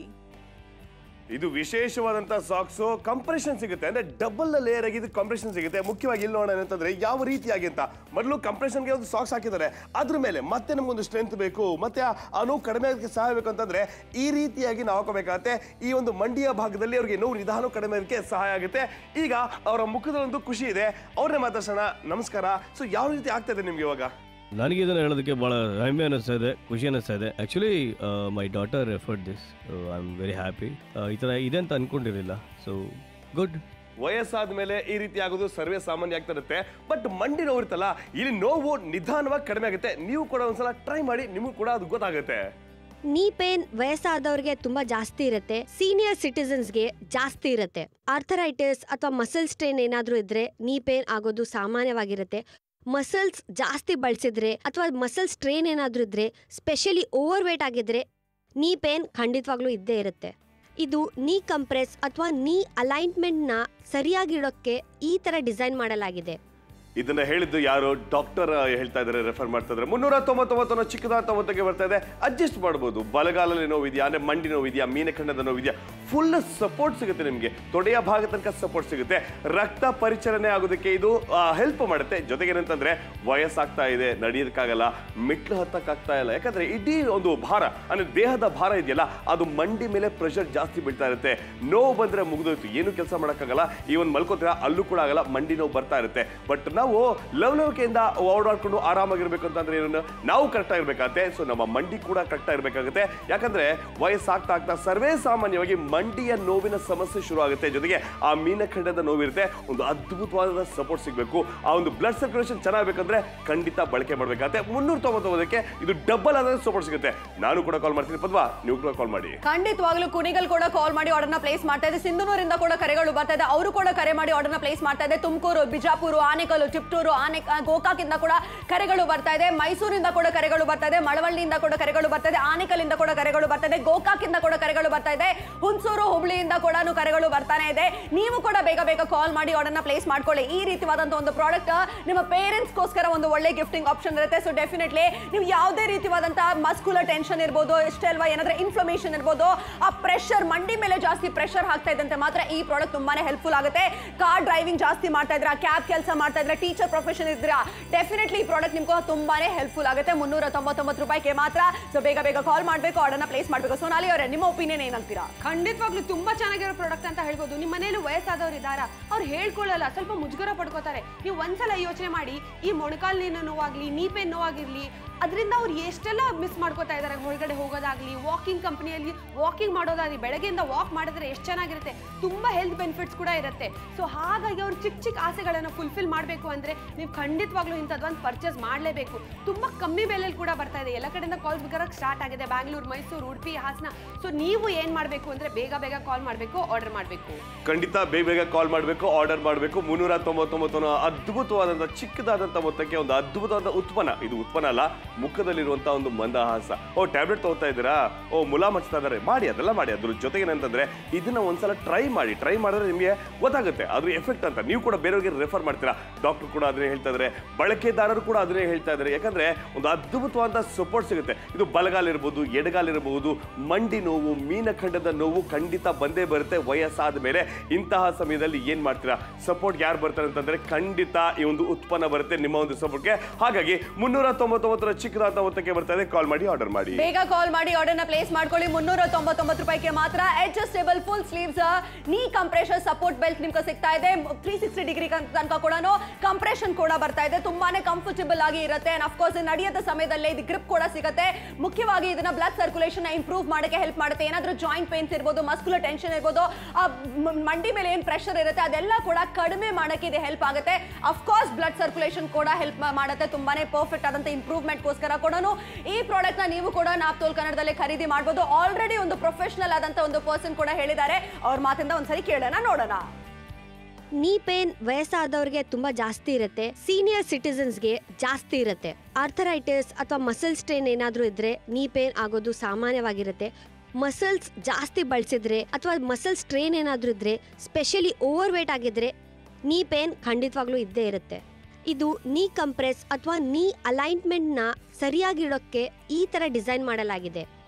Speaker 3: ಇದು ವಿಶೇಷವಾದಂತ ಸಾಕ್ಸ್. ಕಂಪ್ರೆಷನ್ ಸಿಗುತ್ತೆ. ಅಂದ್ರೆ ಡಬಲ್ ಲೇಯರ್ ಆಗಿ ಕಂಪ್ರೆಷನ್ ಸಿಗುತ್ತೆ. ಮುಖ್ಯವಾಗಿ ಇಲ್ಲಿ ನೋಡೋಣ ಅಂತಂದ್ರೆ ಯಾವ ರೀತಿಯಾಗಿ ಅಂತ. ಮೊದಲು ಕಂಪ್ರೆಷನ್ಗೆ ಒಂದು ಸಾಕ್ಸ್ ಹಾಕಿದ್ದಾರೆ. ಅದ್ರ ಮೇಲೆ ಮತ್ತೆ ನಮಗೊಂದು ಸ್ಟ್ರೆಂತ್ ಬೇಕು. ಮತ್ತೆ ಆ- ನೋವು ಕಡಿಮೆ ಆಗೋದಕ್ಕೆ ಸಹಾಯ ಬೇಕು ಅಂತಂದ್ರೆ ಈ ರೀತಿಯಾಗಿ ನಾವು ಹಾಕೋಬೇಕಾಗತ್ತೆ. ಈ ಒಂದು ಮಂಡಿಯ ಭಾಗದಲ್ಲಿ ಅವ್ರಿಗೆ ನೋವು ನಿಧಾನ ಕಡಿಮೆ ಆಗೋದಕ್ಕೆ ಸಹಾಯ ಆಗುತ್ತೆ. ಈಗ ಅವರ ಮುಖದಲ್ಲಿ ಒಂದು ಖುಷಿ ಇದೆ. ಅವ್ರನ್ನೇ ಮಾತಾಡ್ಸೋಣ. ನಮಸ್ಕಾರ. ಸೊ ಯಾವ ರೀತಿ ಆಗ್ತಾ ಇದೆ ನಿಮ್ಗೆ ಇವಾಗ?
Speaker 4: ನನಗೆ ಇದನ್ನು ಹೇಳೋದಕ್ಕೆ ಭಾಳ ಹೆಮ್ಮೆ ಅನ್ನಿಸ್ತಾ ಇದೆ ಖುಷಿ ಅನ್ನಿಸ್ತಾ ಇದೆ. Actually my daughter referred this I am very happy ಈ ಥರ ಇದೆ ಅಂತ ಅಂದ್ಕೊಂಡಿರಲಿಲ್ಲ ಸೊ ಗುಡ್
Speaker 3: ವಯಸ್ಸಾದ ಮೇಲೆ ಈ ರೀತಿ ಆಗೋದು ಸರ್ವೇ ಸಾಮಾನ್ಯ ಆಗ್ತಾ ಇರುತ್ತೆ. ಬಟ್ ಮಂಡಿ ನೋವು ಇರುತ್ತಲ್ಲ ಇಲ್ಲಿ ನೋವು ನಿಧಾನವಾಗಿ ಕಡಿಮೆ ಆಗುತ್ತೆ. ನೀವು ಕೂಡ ಒಂದ್ಸಲ ಟ್ರೈ ಮಾಡಿ ನಿಮಗೂ ಕೂಡ ಅದು ಗೊತ್ತಾಗುತ್ತೆ.
Speaker 7: ನೀ ಪೇನ್ ವಯಸ್ಸಾದವ್ರಿಗೆ ತುಂಬಾ ಜಾಸ್ತಿ ಇರುತ್ತೆ. ಸೀನಿಯರ್ ಸಿಟಿಸನ್ಸ್ಗೆ ಜಾಸ್ತಿ ಇರುತ್ತೆ. ಆರ್ಥರೈಟಿಸ್ ಅಥವಾ ಮಸಲ್ ಸ್ಟ್ರೈನ್ ಏನಾದರೂ ಇದ್ರೆ ನೀ ಪೇನ್ ಆಗೋದು ಸಾಮಾನ್ಯವಾಗಿರುತ್ತೆ. ಮಸಲ್ಸ್ ಜಾಸ್ತಿ ಬಳಸಿದ್ರೆ ಅಥವಾ ಮಸಲ್ ಸ್ಟ್ರೈನ್ ಏನಾದರೂ ಇದ್ರೆ ಸ್ಪೆಷಲಿ ಓವರ್ ವೇಟ್ ಆಗಿದ್ರೆ ನೀ ಪೇನ್ ಖಂಡಿತವಾಗ್ಲೂ ಇದ್ದೇ ಇರುತ್ತೆ. ಇದು ನೀ ಕಂಪ್ರೆಸ್ ಅಥವಾ ನೀ ಅಲೈನ್ಮೆಂಟ್ನ ಸರಿಯಾಗಿಡೋಕ್ಕೆ ಈ ಥರ ಡಿಸೈನ್ ಮಾಡಲಾಗಿದೆ.
Speaker 3: ಇದನ್ನ ಹೇಳಿದ್ದು ಯಾರು ಡಾಕ್ಟರ್ ಹೇಳ್ತಾ ಇದಾರೆ ರೆಫರ್ ಮಾಡ್ತಾ ಇದ್ರೆ. ಮುನ್ನೂರ ತೊಂಬತ್ತೊಂಬತ್ತು ಚಿಕ್ಕದಾದ ತೊಂಬತ್ತಕ್ಕೆ ಬರ್ತಾ ಇದೆ. ಅಡ್ಜಸ್ಟ್ ಮಾಡ್ಬೋದು. ಬಲಗಾಲಲ್ಲಿ ನೋವಿದೆಯಾ, ಅಂದ್ರೆ ಮಂಡಿ ನೋವಿದೆಯಾ ಮೀನಖಂಡದ ನೋವಿದೆಯಾ ಫುಲ್ ಸಪೋರ್ಟ್ ಸಿಗುತ್ತೆ ನಿಮಗೆ. ತೊಡೆಯ ಭಾಗ ತನಕ ಸಪೋರ್ಟ್ ಸಿಗುತ್ತೆ. ರಕ್ತ ಪರಿಚಲನೆ ಆಗೋದಕ್ಕೆ ಇದು ಹೆಲ್ಪ್ ಮಾಡುತ್ತೆ. ಜೊತೆಗೆ ಏನಂತಂದ್ರೆ, ವಯಸ್ಸಾಗ್ತಾ ಇದೆ, ನಡೆಯೋದಕ್ಕಾಗಲ್ಲ, ಮೆಟ್ಲು ಹತ್ತಕ್ಕಾಗ್ತಾ ಇಲ್ಲ. ಯಾಕಂದ್ರೆ ಇಡೀ ಒಂದು ಭಾರ, ಅಂದ್ರೆ ದೇಹದ ಭಾರ ಇದೆಯಲ್ಲ, ಅದು ಮಂಡಿ ಮೇಲೆ ಪ್ರೆಷರ್ ಜಾಸ್ತಿ ಬೀಳ್ತಾ ಇರುತ್ತೆ. ನೋವು ಬಂದ್ರೆ ಮುಗಿದೋಯ್ತು. ಏನು ಕೆಲಸ ಮಾಡೋಕ್ಕಾಗಲ್ಲ. ಈ ಒಂದು ಮಲ್ಕೋತೀರ, ಅಲ್ಲೂ ಕೂಡ ಆಗಲ್ಲ. ಮಂಡಿ ನೋವು ಬರ್ತಾ ಇರುತ್ತೆ. ಬಟ್ ನಾವು ಲವ್ ಲವಲವಿಕೆಯಿಂದ ಓಡಾಡ್ಕೊಂಡು ಆರಾಮಾಗಿರ್ಬೇಕು ಅಂತಂದ್ರೆ ಏನು ನಾವು ಕರೆಕ್ಟ್ ಆಗಿರ್ಬೇಕಾಗತ್ತೆ. ಸೊ ನಮ್ಮ ಮಂಡಿ ಕೂಡ ಕರೆಕ್ಟ್ ಆಗಿರ್ಬೇಕಾಗುತ್ತೆ. ಯಾಕಂದ್ರೆ ವಯಸ್ಸಾಗ್ತಾ ಆಗ್ತಾ ಸರ್ವೇ ಸಾಮಾನ್ಯವಾಗಿ ಮಂಡಿಯ ನೋವಿನ ಸಮಸ್ಯೆ ಶುರು ಆಗುತ್ತೆ ಜೊತೆಗೆ ಆ ಮೀನಖಂಡದ ನೋವಿರುತ್ತೆ. ಒಂದು ಅದ್ಭುತವಾದ ಸಪೋರ್ಟ್ ಸಿಗಬೇಕು. ಆ ಒಂದು ಬ್ಲಡ್ ಸರ್ಕ್ಯುಲೇಷನ್ ಚೆನ್ನಾಗಬೇಕಂದ್ರೆ ಖಂಡಿತ ಬಳಕೆ ಮಾಡಬೇಕಾಗುತ್ತೆ. ಮುನ್ನೂರ ತೊಂಬತ್ತೊಂಬತ್ತಕ್ಕೆ ಇದು ಡಬಲ್ ಆದ ಸಪೋರ್ಟ್ ಸಿಗುತ್ತೆ. ನಾನು ಕೂಡ ಕಾಲ್ ಮಾಡ್ತೀನಿ ಪದ್ವಾ. ನೀವು ಕೂಡ ಕಾಲ್ ಮಾಡಿ.
Speaker 2: ಖಂಡಿತವಾಗ್ಲೂ ಕುಣಿಗಲ್ ಕೂಡ ಕಾಲ್ ಮಾಡಿ ಆರ್ಡರ್ನ ಪ್ಲೇಸ್ ಮಾಡ್ತಾ ಇದೆ. ಸಿಂಧನೂರಿಂದ ಕೂಡ ಕರೆಗಳು ಬರ್ತಾ ಇದೆ. ಅವರು ಕೂಡ ಕರೆ ಮಾಡಿ ಆರ್ಡರ್ನ ಪ್ಲೇಸ್ ಮಾಡ್ತಾ ಇದೆ. ತುಮಕೂರು, ಬಿಜಾಪುರ, ಆನೆಕಲ್ಲು ಚಿಪ್ಟೂರು ಆನೆ ಗೋಕಾಕಿಂದ ಕೂಡ ಕರೆಗಳು ಬರ್ತಾ ಇದೆ. ಮೈಸೂರಿಂದ ಕೂಡ ಕರೆಗಳು ಬರ್ತಾ ಇದೆ. ಮಳವಳ್ಳಿಯಿಂದ ಕೂಡ ಕರೆಗಳು ಬರ್ತಾ ಇದೆ. ಆನೆಕಲ್ಲಿಂದ ಕೂಡ ಕರೆಗಳು ಬರ್ತಾ ಇದೆ. ಗೋಕಾಕಿಂದ ಕೂಡ ಕರೆಗಳು ಬರ್ತಾ ಇದೆ. ಹುಣಸೂರು, ಹುಬ್ಳಿಯಿಂದ ಕೂಡ ಕರೆಗಳು ಬರ್ತಾನೆ ಇದೆ. ನೀವು ಕೂಡ ಬೇಗ ಬೇಗ ಕಾಲ್ ಮಾಡಿ ಆರ್ಡರ್ನ ಪ್ಲೇಸ್ ಮಾಡ್ಕೊಳ್ಳಿ. ಈ ರೀತಿಯಾದಂತಹ ಒಂದು ಪ್ರಾಡಕ್ಟ್ ನಿಮ್ಮ ಪೇರೆಂಟ್ಸ್ಗೋಸ್ಕರ ಒಂದು ಒಳ್ಳೆ ಗಿಫ್ಟಿಂಗ್ ಆಪ್ಷನ್ ಇರುತ್ತೆ. ಸೊ ಡೆಫಿನೆಟ್ಲಿ ನೀವು ಯಾವುದೇ ರೀತಿಯಾದಂತಹ ಮಸ್ಕುಲರ್ ಟೆನ್ಷನ್ ಇರ್ಬೋದು, ಇಷ್ಟೇ ಅಲ್ವಾ ಏನಾದ್ರೆ ಇನ್ಫ್ಲಮೇಷನ್ ಇರ್ಬೋದು, ಆ ಪ್ರೆಷರ್ ಮಂಡಿ ಮೇಲೆ ಜಾಸ್ತಿ ಪ್ರೆಷರ್ ಆಗ್ತಾ ಇದ್ದಂತೆ ಮಾತ್ರ ಈ ಪ್ರಾಡಕ್ಟ್ ತುಂಬಾನೇ ಹೆಲ್ಪ್ಫುಲ್ ಆಗುತ್ತೆ. ಕಾರ್ ಡ್ರೈವಿಂಗ್ ಜಾಸ್ತಿ ಮಾಡ್ತಾ ಇದ್ರೆ ಕ್ಯಾಬ್ ಕೆಲಸ ಮಾಡ್ತಾ ಇದ್ರ ಟೀಚರ್ ಪ್ರೊಫೆಷನ್ ಇದ್ರಾ ಡೆಫಿನೆಟ್ಲಿ ಈ ಪ್ರಾಡಕ್ಟ್ ನಿಮ್ಗೂ ತುಂಬಾನೇ ಹೆಲ್ಪ್ಫುಲ್ ಆಗುತ್ತೆ. ಮುನ್ನೂರ ತೊಂಬತ್ತೊಂಬತ್ತು ರೂಪಾಯಿಗೆ ಮಾತ್ರ. ಸೊ ಬೇಗ ಬೇಗ ಕಾಲ್ ಮಾಡಬೇಕು ಆರ್ಡರ್ನ ಪ್ಲೇಸ್ ಮಾಡಬೇಕು. ಸೋನಾಲಿ ಅವರೇ, ನಿಮ್ಮ ಒಪಿನಿಯನ್ ಏನಂತೀರಾ?
Speaker 1: ಖಂಡಿತವಾಗ್ಲೂ ತುಂಬಾ ಚೆನ್ನಾಗಿರೋ ಪ್ರಾಡಕ್ಟ್ ಅಂತ ಹೇಳ್ಬೋದು. ನಿಮ್ಮ ಮನೇಲಿ ವಯಸ್ಸಾದವ್ರು ಇದ್ದಾರಾ? ಅವ್ರು ಹೇಳ್ಕೊಳ್ಳಲ್ಲ, ಸ್ವಲ್ಪ ಮುಜುಗರ ಪಡ್ಕೋತಾರೆ. ನೀವು ಒಂದ್ಸಲ ಯೋಚನೆ ಮಾಡಿ, ಈ ಮೊಣಕಾಲಿನ ನೋವಾಗ್ಲಿ, ನೀಪೆ ನೋವಾಗಿರ್ಲಿ ಅದರಿಂದ ಅವ್ರು ಎಷ್ಟೆಲ್ಲ ಮಿಸ್ ಮಾಡ್ಕೋತಾ ಇದ್ದಾರೆ ಹೊರಗಡೆ ಹೋಗೋದಾಗ್ಲಿ ವಾಕಿಂಗ್ ಕಂಪ್ನಿಯಲ್ಲಿ ವಾಕಿಂಗ್ ಮಾಡೋದಾಗಲಿ, ಬೆಳಗ್ಗೆಯಿಂದ ವಾಕ್ ಮಾಡಿದ್ರೆ ಎಷ್ಟು ಚೆನ್ನಾಗಿರುತ್ತೆ. ತುಂಬ ಹೆಲ್ತ್ ಬೆನಿಫಿಟ್ಸ್ ಕೂಡ ಇರುತ್ತೆ. ಸೊ ಹಾಗಾಗಿ ಅವ್ರು ಚಿಕ್ಕ ಚಿಕ್ಕ ಆಸೆಗಳನ್ನು ಫುಲ್ಫಿಲ್ ಮಾಡಬೇಕು ಅಂದರೆ ನೀವು ಖಂಡಿತವಾಗ್ಲೂ ಇಂಥದ್ದೊಂದು ಪರ್ಚೇಸ್ ಮಾಡಲೇಬೇಕು. ತುಂಬ ಕಮ್ಮಿ ಬೆಲೆಯಲ್ಲಿ ಕೂಡ ಬರ್ತಾ ಇದೆ. ಎಲ್ಲ ಕಡೆಯಿಂದ ಕಾಲ್ಸ್ ಬರೋಕ್ಕೆ ಸ್ಟಾರ್ಟ್ ಆಗಿದೆ. ಬ್ಯಾಂಗ್ಳೂರು ಮೈಸೂರು ಉಡುಪಿ ಹಾಸನ. ಸೊ ನೀವು ಏನು ಮಾಡಬೇಕು ಅಂದರೆ ಬೇಗ ಬೇಗ ಕಾಲ್ ಮಾಡಬೇಕು ಆರ್ಡರ್ ಮಾಡಬೇಕು.
Speaker 3: ಖಂಡಿತ ಬೇಗ ಬೇಗ ಕಾಲ್ ಮಾಡಬೇಕು ಆರ್ಡರ್ ಮಾಡಬೇಕು. ಮುನ್ನೂರ ತೊಂಬತ್ತೊಂಬತ್ತು ಅದ್ಭುತವಾದಂಥ ಚಿಕ್ಕದಾದಂಥ ಮೊತ್ತಕ್ಕೆ ಒಂದು ಅದ್ಭುತವಾದ ಉತ್ಪನ್ನ. ಇದು ಉತ್ಪನ್ನ ಅಲ್ಲ ಮುಖದಲ್ಲಿರುವಂಥ ಒಂದು ಮಂದಹಾಸ. ಓ ಟ್ಯಾಬ್ಲೆಟ್ ತಗೋತಾ ಇದ್ದೀರಾ? ಓ ಮುಲಾಮ್ ಹಚ್ತಾ ಇದ್ದಾರೆ. ಮಾಡಿ, ಅದೆಲ್ಲ ಮಾಡಿ. ಅದ್ರ ಜೊತೆಗೆ ಏನಂತಂದ್ರೆ, ಇದನ್ನ ಒಂದ್ಸಲ ಟ್ರೈ ಮಾಡಿ. ಟ್ರೈ ಮಾಡಿದ್ರೆ ನಿಮಗೆ ಗೊತ್ತಾಗುತ್ತೆ. ಅದ್ರ ಎಫೆಕ್ಟ್ ಅಂತ. ನೀವು ಕೂಡ ಬೇರೆಯವರಿಗೆ ರೆಫರ್ ಮಾಡ್ತೀರಾ? ಡಾಕ್ಟರ್ ಕೂಡ ಅದನ್ನೇ ಹೇಳ್ತಾ ಇದ್ದಾರೆ ಬಳಕೆದಾರರು ಕೂಡ ಅದನ್ನೇ ಹೇಳ್ತಾ ಇದ್ದಾರೆ ಯಾಕಂದ್ರೆ, ಒಂದು ಅದ್ಭುತವಾದ ಸಪೋರ್ಟ್ ಸಿಗುತ್ತೆ. ಇದು ಬಲಗಾಲಿರ್ಬೋದು ಎಡಗಾಲಿರಬಹುದು ಮಂಡಿ ನೋವು, ಮೀನಖಂಡದ ನೋವು ಖಂಡಿತ ಬಂದೇ ಬರುತ್ತೆ ವಯಸ್ಸಾದ ಮೇಲೆ. ಇಂತಹ ಸಮಯದಲ್ಲಿ ಏನ್ ಮಾಡ್ತೀರಾ? ಸಪೋರ್ಟ್ ಯಾರು ಬರ್ತಾರೆ ಅಂತಂದ್ರೆ ಖಂಡಿತ ಈ ಒಂದು ಉತ್ಪನ್ನ ಬರುತ್ತೆ ನಿಮ್ಮ ಒಂದು ಸಪೋರ್ಟ್ಗೆ ಹಾಗಾಗಿ ಮುನ್ನೂರ ತೊಂಬತ್ತೊಂಬತ್ತರ ಚಿಕ್ಕದಾದ ಇದೆ. ಕಾಲ್ ಮಾಡಿ, ಆರ್ಡರ್ ಮಾಡಿ.
Speaker 2: ಬೇಗ ಕಾಲ್ ಮಾಡಿ ಆರ್ಡರ್ನ ಪ್ಲೇಸ್ ಮಾಡ್ಕೊಳ್ಳಿ. ಮುನ್ನೂರ ತೊಂಬತ್ತೊಂಬತ್ತು ರೂಪಾಯಿಗೆ ಮಾತ್ರ adjustable full sleeves knee compression support belt ನಿಮ್ಗೆ ಸಿಗ್ತಾ ಇದೆ. ತ್ರೀ ಸಿಕ್ಸ್ಟಿ ಡಿಗ್ರಿ ತನಕ ಕೂಡ ಕಂಪ್ರೆಷನ್ ಕೂಡ ಬರ್ತಾ ಇದೆ. ತುಂಬಾನೇ ಕಂಫರ್ಟಬಲ್ ಆಗಿ ಇರುತ್ತೆ. ಅಂಡ್ ಅಫ್ಕೋರ್ಸ್ ನಡೆಯದ ಸಮಯದಲ್ಲೇ ಇದು ಗ್ರಿಪ್ ಕೂಡ ಸಿಗುತ್ತೆ. ಮುಖ್ಯವಾಗಿ ಇದನ್ನ ಬ್ಲಡ್ ಸರ್ಕ್ಯುಲೇಷನ್ ಇಂಪ್ರೂವ್ ಮಾಡಕ್ಕೆ ಹೆಲ್ಪ್ ಮಾಡುತ್ತೆ. ಏನಾದ್ರೂ ಜಾಯಿಂಟ್ ಪೇನ್ಸ್ ಇರ್ಬೋದು ಮಸ್ಕುಲರ್ ಟೆನ್ಷನ್ ಇರ್ಬೋದು ಮಂಡಿ ಮೇಲೆ ಏನ್ ಪ್ರೆಷರ್ ಇರುತ್ತೆ, ಅದೆಲ್ಲ ಕೂಡ ಕಡಿಮೆ ಮಾಡಕ್ಕೆ ಇದು ಹೆಲ್ಪ್ ಆಗುತ್ತೆ. ಅಫ್ಕೋರ್ಸ್ ಬ್ಲಡ್ ಸರ್ಕ್ಯುಲೇಷನ್ ಕೂಡ ಹೆಲ್ಪ್ ಮಾಡುತ್ತೆ. ತುಂಬಾನೇ ಪರ್ಫೆಕ್ಟ್ ಆದಂತ ಇಂಪ್ರೂವ್ಮೆಂಟ್ಗೋಸ್ಕರ ಕೂಡ ಈ ಪ್ರಾಡಕ್ಟ್ನ ನೀವು ಕೂಡ ನಾಪ್ತೋಲ್ ಕನ್ನಡದಲ್ಲಿ ಖರೀದಿ ಮಾಡಬಹುದು ಆಲ್ರೆಡಿ ಒಂದು ಪ್ರೊಫೆಷನಲ್ ಆದಂತ ಒಂದು ಪರ್ಸನ್ ಕೂಡ ಹೇಳಿದ್ದಾರೆ. ಅವ್ರ ಮಾತಿಂದ ಒಂದ್ಸರಿ ಕೇಳೋಣ, ನೋಡೋಣ.
Speaker 7: ನೀ ಪೇನ್ ವಯಸ್ಸಾದವ್ರಿಗೆ ತುಂಬಾ ಜಾಸ್ತಿ ಇರುತ್ತೆ ಸೀನಿಯರ್ ಸಿಟಿಸನ್ಸ್ಗೆ ಜಾಸ್ತಿ ಇರುತ್ತೆ. ಆರ್ಥರೈಟಿಸ್ ಅಥವಾ ಮಸಲ್ ಸ್ಟ್ರೈನ್ ಏನಾದರೂ ಇದ್ರೆ ನೀ ಪೇನ್ ಆಗೋದು ಸಾಮಾನ್ಯವಾಗಿರುತ್ತೆ. ಮಸಲ್ಸ್ ಜಾಸ್ತಿ ಬಳಸಿದ್ರೆ ಅಥವಾ ಮಸಲ್ ಸ್ಟ್ರೈನ್ ಏನಾದರೂ ಇದ್ರೆ ಸ್ಪೆಷಲಿ ಓವರ್ ವೇಟ್ ಆಗಿದ್ರೆ ನೀ ಪೇನ್ ಖಂಡಿತವಾಗ್ಲೂ ಇದ್ದೇ ಇರುತ್ತೆ. ಇದು ನೀ ಕಂಪ್ರೆಸ್ ಅಥವಾ ನೀ ಅಲೈನ್ಮೆಂಟ್ನ ಸರಿಯಾಗಿಡೋಕ್ಕೆ ಈ ಥರ ಡಿಸೈನ್ ಮಾಡಲಾಗಿದೆ.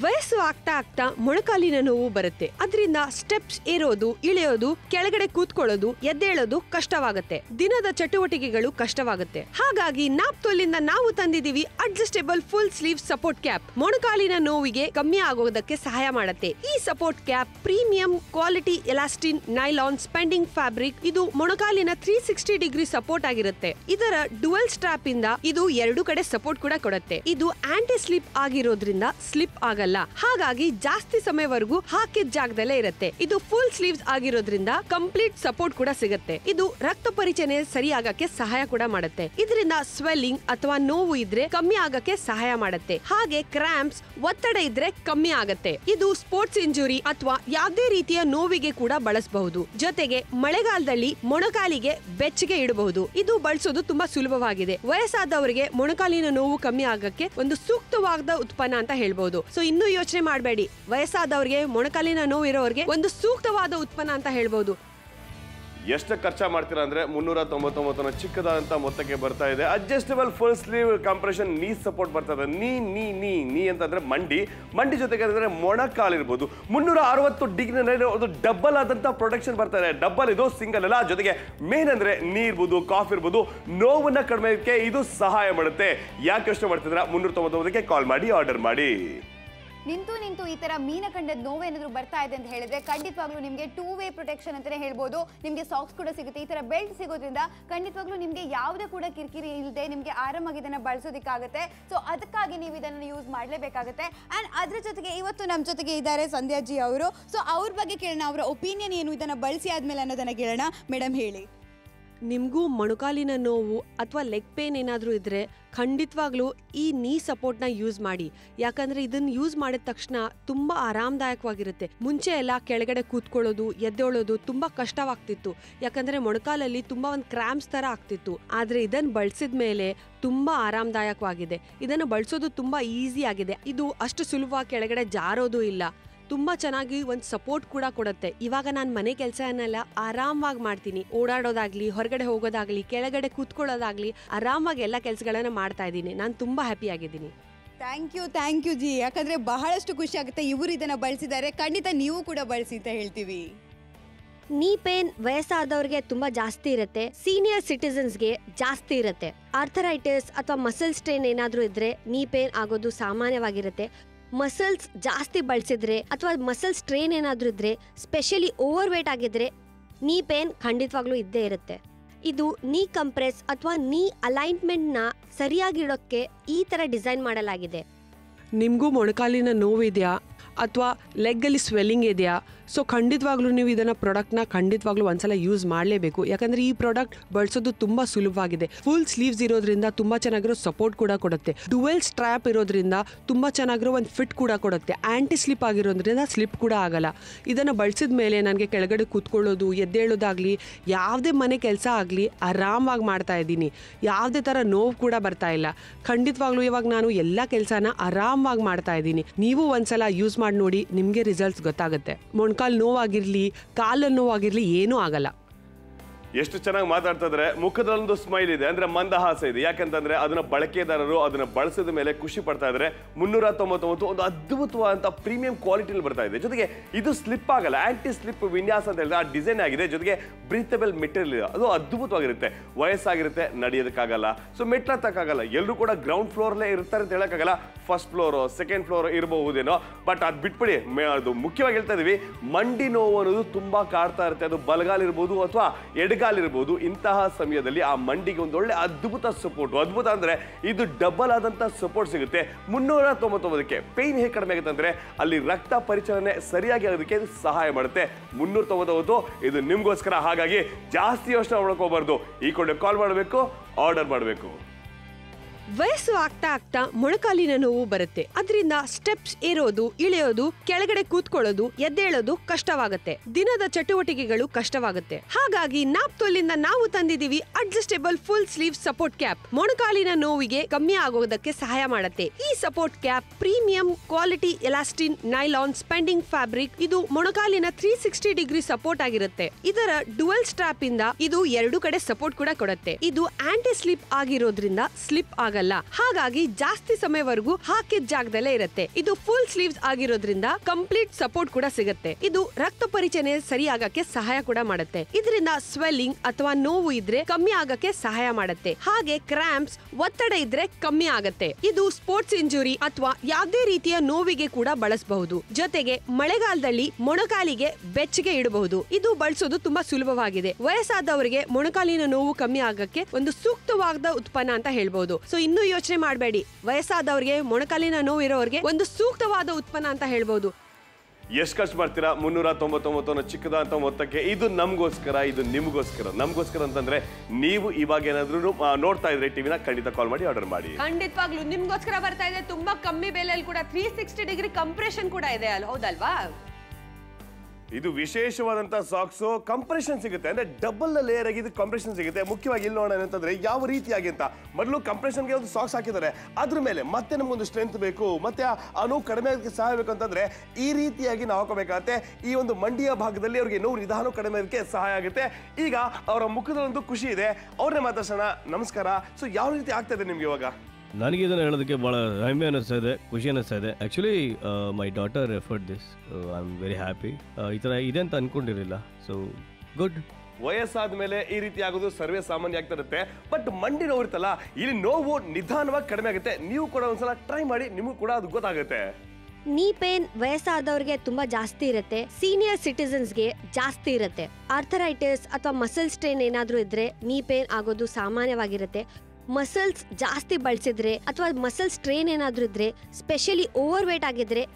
Speaker 1: ವಯಸ್ಸು ಆಗ್ತಾ ಆಗ್ತಾ ಮೊಣಕಾಲಿನ ನೋವು ಬರುತ್ತೆ. ಅದರಿಂದ ಸ್ಟೆಪ್ಸ್ ಏರೋದು, ಇಳಿಯೋದು, ಕೆಳಗಡೆ ಕೂತ್ಕೊಳ್ಳೋದು, ಎದ್ದೇಳೋದು ಕಷ್ಟವಾಗುತ್ತೆ. ದಿನದ ಚಟುವಟಿಕೆಗಳು ಕಷ್ಟವಾಗುತ್ತೆ. ಹಾಗಾಗಿ ನಾಪ್ತೋಲಿಂದ ನಾವು ತಂದಿದೀವಿ adjustable full sleeve support cap. ಮೊಣಕಾಲಿನ ನೋವಿಗೆ ಕಮ್ಮಿ ಆಗೋದಕ್ಕೆ ಸಹಾಯ ಮಾಡುತ್ತೆ. ಈ support cap premium quality elastin nylon spending fabric. ಇದು ಮೊಣಕಾಲಿನ ತ್ರೀ ಸಿಕ್ಸ್ಟಿ ಡಿಗ್ರಿ ಸಪೋರ್ಟ್ ಆಗಿರುತ್ತೆ. ಇದರ ಡುವೆಲ್ ಸ್ಟ್ರಾಪ್ ಇಂದ ಇದು ಎರಡು ಕಡೆ ಸಪೋರ್ಟ್ ಕೂಡ ಕೊಡುತ್ತೆ. ಇದು ಆಂಟಿ ಸ್ಲಿಪ್ ಆಗಿರೋದ್ರಿಂದ ಸ್ಲಿಪ್ ಆಗಲ್ಲ. ಹಾಗಾಗಿ ಜಾಸ್ತಿ ಸಮಯವರೆಗೂ ಹಾಕಿದ ಜಾಗದಲ್ಲೇ ಇರುತ್ತೆ. ಇದು ಫುಲ್ ಸ್ಲೀವ್ಸ್ ಆಗಿರೋದ್ರಿಂದ ಕಂಪ್ಲೀಟ್ ಸಪೋರ್ಟ್ ಕೂಡ ಸಿಗುತ್ತೆ. ಇದು ರಕ್ತ ಪರಿಚಯ ಸರಿಯಾಗಕ್ಕೆ ಸಹಾಯ ಕೂಡ ಮಾಡುತ್ತೆ. ಇದರಿಂದ ಸ್ವೆಲ್ಲಿಂಗ್ ಅಥವಾ ನೋವು ಇದ್ರೆ ಕಮ್ಮಿ ಆಗಕ್ಕೆ ಸಹಾಯ ಮಾಡುತ್ತೆ. ಹಾಗೆ ಕ್ರಾಂಪ್ಸ್ ಒತ್ತಡ ಇದ್ರೆ ಕಮ್ಮಿ ಆಗತ್ತೆ. ಇದು ಸ್ಪೋರ್ಟ್ಸ್ ಇಂಜುರಿ ಅಥವಾ ಯಾವುದೇ ರೀತಿಯ ನೋವಿಗೆ ಕೂಡ ಬಳಸಬಹುದು. ಜೊತೆಗೆ ಮಳೆಗಾಲದಲ್ಲಿ ಮೊಣಕಾಲಿಗೆ ಬೆಚ್ಚಗೆ ಇಡಬಹುದು. ಇದು ಬಳಸೋದು ತುಂಬಾ ಸುಲಭವಾಗಿದೆ. ವಯಸ್ಸಾದವರಿಗೆ ಮೊಣಕಾಲಿನ ನೋವು ಕಮ್ಮಿ ಆಗಕ್ಕೆ ಒಂದು ಸೂಕ್ತವಾದ ಉತ್ಪನ್ನ ಅಂತ ಹೇಳ್ಬಹುದು. ಸೊ ಇನ್ನೂ ಯೋಚನೆ ಮಾಡಬೇಡಿ. ವಯಸ್ಸಾದವರಿಗೆ, ಮೊಣಕಾಲಿನ ನೋವು ಇರೋರಿಗೆ ಒಂದು ಸೂಕ್ತವಾದ ಉತ್ಪನ್ನ ಅಂತ ಹೇಳ್ಬೋದು.
Speaker 3: ಎಷ್ಟು ಖರ್ಚು ಮಾಡ್ತೀರಾ ಅಂದ್ರೆ ಮುನ್ನೂರ ತೊಂಬತ್ತೊಂಬತ್ತನ ಚಿಕ್ಕದಾದಂತ ಮೊತ್ತಕ್ಕೆ ಬರ್ತಾ ಇದೆ. Adjustable full sleeve compression knee support ಬರ್ತಾ ಇದೆ. ನೀ ನೀ ನೀ ನೀ ಅಂತಂದ್ರೆ ಮಂಡಿ. ಮಂಡಿ ಜೊತೆಗೆ ಅಂದ್ರೆ ಮೊಣಕಾಲಿರ್ಬೋದು ಮುನ್ನೂರ ಅರವತ್ತು ಡಿಗ್ರಿ ಒಂದು ಡಬಲ್ ಆದಂತ ಪ್ರೊಡಕ್ಷನ್ ಬರ್ತಾ ಇದೆ. ಡಬಲ್ ಇದು ಸಿಂಗಲ್ ಅಲ್ಲ. ಜೊತೆಗೆ ಮೇನ್ ಅಂದ್ರೆ ನೀ ಇರ್ಬೋದು ಕಾಫ್ ಇರ್ಬೋದು. ನೋವನ್ನ ಕಡಿಮೆಕ್ಕೆ ಇದು ಸಹಾಯ ಮಾಡುತ್ತೆ. ಯಾಕೆ ಯೋಚನೆ ಮಾಡ್ತಿದ್ರ ಮುನ್ನೂರ ತೊಂಬತ್ತೊಂಬತ್ತಕ್ಕೆ ಕಾಲ್ ಮಾಡಿ ಆರ್ಡರ್ ಮಾಡಿ.
Speaker 8: ನಿಂತು ನಿಂತು ಈ ತರ ಮೀನಖಂಡದ ನೋವೇನಾದ್ರೂ ಬರ್ತಾ ಇದೆ ಅಂತ ಹೇಳಿದ್ರೆ ಖಂಡಿತವಾಗ್ಲೂ ನಿಮಗೆ ಟೂ ವೇ ಪ್ರೊಟೆಕ್ಷನ್ ಅಂತಾನೆ ಹೇಳ್ಬೋದು. ನಿಮಗೆ ಸಾಕ್ಸ್ ಕೂಡ ಸಿಗುತ್ತೆ. ಈ ತರ ಬೆಲ್ಟ್ ಸಿಗೋದ್ರಿಂದ ಖಂಡಿತವಾಗ್ಲೂ ನಿಮಗೆ ಯಾವುದೇ ಕೂಡ ಕಿರಿಕಿರಿ ಇಲ್ಲದೆ ನಿಮಗೆ ಆರಾಮಾಗಿ ಇದನ್ನ ಬಳಸೋದಕ್ಕಾಗುತ್ತೆ. ಸೊ ಅದಕ್ಕಾಗಿ ನೀವು ಇದನ್ನು ಯೂಸ್ ಮಾಡಲೇಬೇಕಾಗುತ್ತೆ. ಆ್ಯಂಡ್ ಅದ್ರ ಜೊತೆಗೆ ಇವತ್ತು ನಮ್ಮ ಜೊತೆಗೆ ಇದ್ದಾರೆ ಸಂಧ್ಯಾಜಿ ಅವರು. ಸೊ ಅವ್ರ ಬಗ್ಗೆ ಕೇಳೋಣ. ಅವರ ಒಪಿನಿಯನ್ ಏನು ಇದನ್ನ ಬಳಸಿ ಆದ್ಮೇಲೆ ಅನ್ನೋದನ್ನ ಕೇಳೋಣ. ಮೇಡಮ್ ಹೇಳಿ.
Speaker 1: ನಿಮಗೂ ಮೊಣಕಾಲಿನ ನೋವು ಅಥವಾ ಲೆಗ್ ಪೇನ್ ಏನಾದರೂ ಇದ್ದರೆ ಖಂಡಿತವಾಗ್ಲೂ ಈ ನೀ ಸಪೋರ್ಟ್ನ ಯೂಸ್ ಮಾಡಿ. ಯಾಕಂದ್ರೆ ಇದನ್ನ ಯೂಸ್ ಮಾಡಿದ ತಕ್ಷಣ ತುಂಬಾ ಆರಾಮದಾಯಕವಾಗಿರುತ್ತೆ. ಮುಂಚೆ ಎಲ್ಲ ಕೆಳಗಡೆ ಕೂತ್ಕೊಳ್ಳೋದು, ಎದ್ದೇಳೋದು ತುಂಬ ಕಷ್ಟವಾಗ್ತಿತ್ತು. ಯಾಕಂದರೆ ಮೊಣಕಾಲಲ್ಲಿ ತುಂಬ ಒಂದು ಕ್ರ್ಯಾಂಪ್ಸ್ ಥರ ಆಗ್ತಿತ್ತು. ಆದ್ರೆ ಇದನ್ನ ಬಳಸಿದ ಮೇಲೆ ತುಂಬ ಆರಾಮದಾಯಕವಾಗಿದೆ. ಇದನ್ನು ಬಳಸೋದು ತುಂಬ ಈಸಿ ಆಗಿದೆ. ಇದು ಅಷ್ಟು ಸುಲಭ ಕೆಳಗಡೆ ಜಾರೋದು ಇಲ್ಲ. ತುಂಬಾ ಚೆನ್ನಾಗಿ ಒಂದು ಸಪೋರ್ಟ್ ಕೂಡ ಕೊಡುತ್ತೆ. ಇವಾಗ ನಾನು ಮನೆ ಕೆಲಸನೆಲ್ಲ ಆರಾಮವಾಗಿ ಮಾಡ್ತೀನಿ. ಓಡಾಡೋದಾಗ್ಲಿ ಹೊರಗಡೆ ಹೋಗೋದಾಗ್ಲಿ ಕೆಳಗಡೆ ಕೂತ್ಕೊಳ್ಳೋದಾಗ್ಲಿ ಆರಾಮವಾಗಿ ಎಲ್ಲ ಕೆಲಸಗಳನ್ನ ಮಾಡ್ತಾ ಇದ್ದೀನಿ. ನಾನು ತುಂಬ ಹ್ಯಾಪಿ ಆಗಿದ್ದೀನಿ.
Speaker 8: Thank you thank you ji. ಯಾಕಂದ್ರೆ ಬಹಳಷ್ಟು ಖುಷಿ ಆಗುತ್ತೆ ಇವರು ಇದನ್ನ ಬಳಸಿದ್ದಾರೆ. ಖಂಡಿತ ನೀವು ಕೂಡ ಬಳಸಿ ಅಂತ ಹೇಳ್ತೀವಿ.
Speaker 7: ನೀ ಪೇನ್ ವಯಸ್ಸಾದವ್ರಿಗೆ ತುಂಬಾ ಜಾಸ್ತಿ ಇರುತ್ತೆ. ಸೀನಿಯರ್ ಸಿಟಿಸನ್ಸ್ಗೆ ಜಾಸ್ತಿ ಇರುತ್ತೆ. ಆರ್ಥರೈಟಿಸ್ ಅಥವಾ ಮಸಲ್ ಸ್ಟ್ರೈನ್ ಏನಾದರೂ ಇದ್ರೆ ನೀ ಪೇನ್ ಆಗೋದು ಸಾಮಾನ್ಯವಾಗಿರುತ್ತೆ. ಮಸಲ್ಸ್ ಜಾಸ್ತಿ ಬಳಸಿದ್ರೆ ಅಥವಾ ಮಸಲ್ಸ್ ಸ್ಟ್ರೈನ್ ಏನಾದರೂ ಇದ್ರೆ ಸ್ಪೆಷಲಿ ಓವರ್ ವೇಟ್ ಆಗಿದ್ರೆ ನೀ ಪೇನ್ ಖಂಡಿತವಾಗ್ಲೂ ಇದ್ದೇ ಇರುತ್ತೆ. ಇದು ನೀ ಕಂಪ್ರೆಸ್ ಅಥವಾ ನೀ ಅಲೈನ್ಮೆಂಟ್ನ ಸರಿಯಾಗಿಡೋಕ್ಕೆ ಈ ಥರ ಡಿಸೈನ್ ಮಾಡಲಾಗಿದೆ.
Speaker 5: ನಿಮಗೂ ಮೊಣಕಾಲಿನ ನೋವಿದೆಯಾ ಅಥವಾ ಲೆಗ್ಗಲ್ಲಿ ಸ್ವೆಲ್ಲಿಂಗ್ ಇದೆಯಾ? ಸೊ ಖಂಡಿತವಾಗ್ಲೂ ನೀವು ಇದನ್ನು ಪ್ರಾಡಕ್ಟ್ನ ಖಂಡಿತವಾಗ್ಲೂ ಒಂದ್ಸಲ ಯೂಸ್ ಮಾಡಲೇಬೇಕು. ಯಾಕಂದರೆ ಈ ಪ್ರಾಡಕ್ಟ್ ಬಳಸೋದು ತುಂಬ ಸುಲಭವಾಗಿದೆ. ಫುಲ್ ಸ್ಲೀವ್ಸ್ ಇರೋದ್ರಿಂದ ತುಂಬ ಚೆನ್ನಾಗಿರೋ ಸಪೋರ್ಟ್ ಕೂಡ ಕೊಡುತ್ತೆ. ಡುವೆಲ್ ಸ್ಟ್ರ್ಯಾಪ್ ಇರೋದ್ರಿಂದ ತುಂಬ ಚೆನ್ನಾಗಿರೋ ಒಂದು ಫಿಟ್ ಕೂಡ ಕೊಡುತ್ತೆ. ಆ್ಯಂಟಿ ಸ್ಲಿಪ್ ಆಗಿರೋದ್ರಿಂದ ಸ್ಲಿಪ್ ಕೂಡ ಆಗಲ್ಲ. ಇದನ್ನು ಬಳಸಿದ ಮೇಲೆ ನನಗೆ ಕೆಳಗಡೆ ಕೂತ್ಕೊಳ್ಳೋದು, ಎದ್ದೇಳೋದಾಗಲಿ, ಯಾವುದೇ ಮನೆ ಕೆಲಸ ಆಗಲಿ ಆರಾಮವಾಗಿ ಮಾಡ್ತಾ ಇದ್ದೀನಿ. ಯಾವುದೇ ಥರ ನೋವು ಕೂಡ ಬರ್ತಾ ಇಲ್ಲ. ಖಂಡಿತವಾಗ್ಲೂ ಇವಾಗ ನಾನು ಎಲ್ಲ ಕೆಲಸನ ಆರಾಮವಾಗಿ ಮಾಡ್ತಾ ಇದ್ದೀನಿ. ನೀವು ಒಂದ್ಸಲ ಯೂಸ್ ಮಾಡಿ ನೋಡಿ, ನಿಮಗೆ ರಿಸಲ್ಟ್ಸ್ ಗೊತ್ತಾಗುತ್ತೆ. ಮೊಣ್ಕಾಲು ನೋವಾಗಿರಲಿ ಕಾಲು ನೋವಾಗಿರಲಿ ಏನೂ ಆಗಲ್ಲ.
Speaker 3: ಎಷ್ಟು ಚೆನ್ನಾಗಿ ಮಾತಾಡ್ತಾ ಇದ್ದಾರೆ ಮುಖದಲ್ಲೊಂದು ಸ್ಮೈಲ್ ಇದೆ. ಅಂದ್ರೆ ಮಂದಹಾಸ ಇದೆ. ಯಾಕಂತಂದ್ರೆ ಅದನ್ನ ಬಳಕೆದಾರರು ಅದನ್ನ ಬಳಸಿದ ಮೇಲೆ ಖುಷಿ ಪಡ್ತಾ ಇದ್ರೆ. ಮುನ್ನೂರ ತೊಂಬತ್ತೊಂಬತ್ತು ಒಂದು ಅದ್ಭುತವಾದಂತ ಪ್ರೀಮಿಯಂ ಕ್ವಾಲಿಟಿಲಿ ಬರ್ತಾ ಇದೆ. ಜೊತೆಗೆ ಇದು ಸ್ಲಿಪ್ ಆಗಲ್ಲ. ಆಂಟಿ ಸ್ಲಿಪ್ ವಿನ್ಯಾಸ ಅಂತ ಹೇಳಿದ್ರೆ ಆ ಡಿಸೈನ್ ಆಗಿದೆ. ಜೊತೆಗೆ ಬ್ರೀತಬಲ್ ಮೆಟೀರಿಯಲ್ ಇದೆ. ಅದು ಅದ್ಭುತವಾಗಿರುತ್ತೆ. ವಯಸ್ಸಾಗಿರುತ್ತೆ, ನಡೆಯೋದಕ್ಕಾಗಲ್ಲ. ಸೊ ಮೆಟ್ಲತ್ತಕ್ಕಾಗಲ್ಲ ಎಲ್ಲರೂ ಕೂಡ ಗ್ರೌಂಡ್ ಫ್ಲೋರ್ಲೇ ಇರ್ತಾರೆ ಅಂತ ಹೇಳಕ್ಕಾಗಲ್ಲ. ಫಸ್ಟ್ ಫ್ಲೋರ್ ಸೆಕೆಂಡ್ ಫ್ಲೋರ್ ಇರಬಹುದೇನೋ. ಬಟ್ ಅದು ಬಿಟ್ಬಿಡಿ. ಅದು ಮುಖ್ಯವಾಗಿ ಹೇಳ್ತಾ ಇದೀವಿ. ಮಂಡಿ ನೋವು ಅನ್ನೋದು ತುಂಬಾ ಕಾಡ್ತಾ ಇರುತ್ತೆ. ಅದು ಬಲಗಾಲಿರ್ಬೋದು ಅಥವಾ ಎಡಗಾಲಿರ್ಬೋದು ಇಂತಹ ಸಮಯದಲ್ಲಿ ಆ ಮಂಡಿಗೆ ಒಂದು ಒಳ್ಳೆ ಅದ್ಭುತ ಸಪೋರ್ಟ್ ಅದ್ಭುತ ಅಂದ್ರೆ ಇದು ಡಬಲ್ ಆದಂಥ ಸಪೋರ್ಟ್ ಸಿಗುತ್ತೆ. ಮುನ್ನೂರ ತೊಂಬತ್ತೊಂಬತ್ತಕ್ಕೆ ಪೇನ್ ಹೇಗೆ ಕಡಿಮೆ ಆಗುತ್ತೆ ಅಂದ್ರೆ ಅಲ್ಲಿ ರಕ್ತ ಪರಿಚಲನೆ ಸರಿಯಾಗಿ ಆಗೋದಕ್ಕೆ ಸಹಾಯ ಮಾಡುತ್ತೆ. ಮುನ್ನೂರ ತೊಂಬತ್ತೊಂಬತ್ತು, ಇದು ನಿಮಗೋಸ್ಕರ. ಹಾಗಾಗಿ ಜಾಸ್ತಿ ಯೋಚನೆ ಮಾಡ್ಕೋಬಾರ್ದು. ಈ ಕೊಡೆ ಕಾಲ್ ಮಾಡಬೇಕು ಆರ್ಡರ್ ಮಾಡಬೇಕು.
Speaker 1: ವಯಸ್ಸು ಆಗ್ತಾ ಆಗ್ತಾ ಮೊಣಕಾಲಿನ ನೋವು ಬರುತ್ತೆ. ಅದರಿಂದ ಸ್ಟೆಪ್ಸ್ ಏರೋದು, ಇಳಿಯೋದು, ಕೆಳಗಡೆ ಕೂತ್ಕೊಳ್ಳೋದು, ಎದ್ದೇಳೋದು ಕಷ್ಟವಾಗುತ್ತೆ. ದಿನದ ಚಟುವಟಿಕೆಗಳು ಕಷ್ಟವಾಗುತ್ತೆ. ಹಾಗಾಗಿ ನಾಪ್ತೋಲಿಂದ ನಾವು ತಂದಿದೀವಿ adjustable full sleeve support cap. ಮೊಣಕಾಲಿನ ನೋವಿಗೆ ಕಮ್ಮಿ ಆಗೋದಕ್ಕೆ ಸಹಾಯ ಮಾಡುತ್ತೆ. ಈ support cap premium quality elastin nylon spending fabric ಇದು ಮೊಣಕಾಲಿನ ತ್ರೀ ಸಿಕ್ಸ್ಟಿ ಡಿಗ್ರಿ ಸಪೋರ್ಟ್ ಆಗಿರುತ್ತೆ. ಇದರ ಡುವೆಲ್ ಸ್ಟ್ರಾಪ್ ಇಂದ ಇದು ಎರಡು ಕಡೆ ಸಪೋರ್ಟ್ ಕೂಡ ಕೊಡುತ್ತೆ. ಇದು ಆಂಟಿ ಸ್ಲಿಪ್ ಆಗಿರೋದ್ರಿಂದ ಸ್ಲಿಪ್ ಆಗಲ್ಲ. ಹಾಗಾಗಿ ಜಾಸ್ತಿ ಸಮಯವರೆಗೂ ಹಾಕಿದ ಜಾಗದಲ್ಲೇ ಇರುತ್ತೆ. ಇದು ಫುಲ್ ಸ್ಲೀವ್ಸ್ ಆಗಿರೋದ್ರಿಂದ ಕಂಪ್ಲೀಟ್ ಸಪೋರ್ಟ್ ಕೂಡ ಸಿಗುತ್ತೆ. ಇದು ರಕ್ತ ಪರಿಚಯ ಸರಿಯಾಗಕ್ಕೆ ಸಹಾಯ ಕೂಡ ಮಾಡುತ್ತೆ. ಇದರಿಂದ ಸ್ವೆಲ್ಲಿಂಗ್ ಅಥವಾ ನೋವು ಇದ್ರೆ ಕಮ್ಮಿ ಆಗಕ್ಕೆ ಸಹಾಯ ಮಾಡುತ್ತೆ. ಹಾಗೆ ಕ್ರಾಂಪ್ಸ್ ಒತ್ತಡ ಇದ್ರೆ ಕಮ್ಮಿ ಆಗತ್ತೆ. ಇದು ಸ್ಪೋರ್ಟ್ಸ್ ಇಂಜುರಿ ಅಥವಾ ಯಾವುದೇ ರೀತಿಯ ನೋವಿಗೆ ಕೂಡ ಬಳಸಬಹುದು. ಜೊತೆಗೆ ಮಳೆಗಾಲದಲ್ಲಿ ಮೊಣಕಾಲಿಗೆ ಬೆಚ್ಚಗೆ ಇಡಬಹುದು. ಇದು ಬಳಸೋದು ತುಂಬಾ ಸುಲಭವಾಗಿದೆ. ವಯಸ್ಸಾದವರಿಗೆ ಮೊಣಕಾಲಿನ ನೋವು ಕಮ್ಮಿ ಆಗಕ್ಕೆ ಒಂದು ಸೂಕ್ತವಾದ ಉತ್ಪನ್ನ ಅಂತ ಹೇಳ್ಬಹುದು. ಸೊ ಇನ್ನೂ ಯೋಚನೆ ಮಾಡಬೇಡಿ. ವಯಸ್ಸಾದವರಿಗೆ ಮೊಣಕಾಲಿನ ನೋವು ಇರೋರಿಗೆ ಒಂದು ಸೂಕ್ತವಾದ ಉತ್ಪನ್ನ ಅಂತ ಹೇಳ್ಬೋದು.
Speaker 3: ಎಷ್ಟು ಖರ್ಚು ಮಾಡ್ತೀರಾ? ಮುನ್ನೂರ ತೊಂಬತ್ತೊಂಬತ್ತು ಚಿಕ್ಕದಂತ ಮೊತ್ತಕ್ಕೆ ಇದು ನಮಗೋಸ್ಕರ ಇದು ನಿಮಗೋಸ್ಕರ. ನಮಗೋಸ್ಕರ ಅಂತಂದ್ರೆ ನೀವು ಇವಾಗ ಏನಾದ್ರೂ ನೋಡ್ತಾ ಇದ್ರೆ ಟಿವಿನ ಖಂಡಿತ ಕಾಲ್ ಮಾಡಿ ಆರ್ಡರ್ ಮಾಡಿ.
Speaker 1: ಖಂಡಿತವಾಗ್ಲು ನಿಮ್ಗೋಸ್ಕರ ಬರ್ತಾ ಇದೆ. ತುಂಬಾ ಕಮ್ಮಿ ಬೆಲೆಯಲ್ಲಿ ಕೂಡ ತ್ರೀ ಸಿಕ್ಸ್ಟಿ ಡಿಗ್ರಿ ಕಂಪ್ರೆಷನ್ ಕೂಡ ಇದೆ ಅಲ್ಲ ಹೌದಲ್ವಾ?
Speaker 3: ಇದು ವಿಶೇಷವಾದಂತ ಸಾಕ್ಸ್ ಕಂಪ್ರೆಷನ್ ಸಿಗುತ್ತೆ. ಅಂದ್ರೆ ಡಬಲ್ ಲೇಯರ್ ಆಗಿ ಇದು ಕಂಪ್ರೆಷನ್ ಸಿಗುತ್ತೆ. ಮುಖ್ಯವಾಗಿ ಇಲ್ಲಿ ನೋಡೋಣ ಅಂತಂದ್ರೆ ಯಾವ ರೀತಿಯಾಗಿ ಅಂತ. ಮೊದಲು ಕಂಪ್ರೆಷನ್ಗೆ ಒಂದು ಸಾಕ್ಸ್ ಹಾಕಿದ್ದಾರೆ. ಅದ್ರ ಮೇಲೆ ಮತ್ತೆ ನಮಗೊಂದು ಸ್ಟ್ರೆಂತ್ ಬೇಕು, ಮತ್ತೆ ಆ- ನೋವು ಕಡಿಮೆ ಸಹಾಯ ಬೇಕು ಅಂತಂದ್ರೆ ಈ ರೀತಿಯಾಗಿ ನಾವು ಹಾಕೋಬೇಕಾಗತ್ತೆ. ಈ ಒಂದು ಮಂಡಿಯ ಭಾಗದಲ್ಲಿ ಅವ್ರಿಗೆ ನೋವು ನಿಧಾನ ಕಡಿಮೆ ಆಗೋದಕ್ಕೆ ಸಹಾಯ ಆಗುತ್ತೆ. ಈಗ ಅವರ ಮುಖದಲ್ಲಿ ಒಂದು ಖುಷಿ ಇದೆ. ಅವ್ರನ್ನೇ ಮಾತಾಡ್ಸೋಣ. ನಮಸ್ಕಾರ. ಸೊ ಯಾವ ರೀತಿ ಆಗ್ತಾ ಇದೆ ನಿಮ್ಗೆ ಇವಾಗ?
Speaker 4: ನನಗೆ ಇದನ್ನು ಹೇಳೋದಕ್ಕೆ ಭಾಳ ಹೆಮ್ಮೆ ಅನ್ನಿಸ್ತಾ ಇದೆ ಖುಷಿ ಅನ್ನಿಸ್ತಾ ಇದೆ. Actually my daughter referred this I am very happy ಈ ಥರ ಇದೆ ಅಂತ ಅಂದ್ಕೊಂಡಿರಲಿಲ್ಲ ಸೊ ಗುಡ್
Speaker 3: ವಯಸ್ಸಾದ ಮೇಲೆ ಈ ರೀತಿ ಆಗೋದು ಸರ್ವೇ ಸಾಮಾನ್ಯ ಆಗ್ತಾ ಇರುತ್ತೆ. ಬಟ್ ಮಂಡಿ ನೋವು ಇರುತ್ತಲ್ಲ ಇಲ್ಲಿ ನೋವು ನಿಧಾನವಾಗಿ ಕಡಿಮೆ ಆಗುತ್ತೆ. ನೀವು ಕೂಡ ಒಂದ್ಸಲ ಟ್ರೈ ಮಾಡಿ ನಿಮಗೂ ಕೂಡ ಅದು ಗೊತ್ತಾಗುತ್ತೆ.
Speaker 7: ನೀ ಪೇನ್ ವಯಸ್ಸಾದವ್ರಿಗೆ ತುಂಬಾ ಜಾಸ್ತಿ ಇರುತ್ತೆ. ಸೀನಿಯರ್ ಸಿಟಿಸನ್ಸ್ಗೆ ಜಾಸ್ತಿ ಇರುತ್ತೆ. ಆರ್ಥರೈಟಿಸ್ ಅಥವಾ ಮಸಲ್ ಸ್ಟ್ರೈನ್ ಏನಾದರೂ ಇದ್ರೆ ನೀ ಪೇನ್ ಆಗೋದು ಸಾಮಾನ್ಯವಾಗಿರುತ್ತೆ. ಮಸಲ್ಸ್ ಜಾಸ್ತಿ ಬಳಸಿದ್ರೆ ಅಥವಾ ಮಸಲ್ ಸ್ಟ್ರೈನ್ ಏನಾದರೂ ಇದ್ರೆ ಸ್ಪೆಷಲಿ ಓವರ್ ವೇಟ್ ಆಗಿದ್ರೆ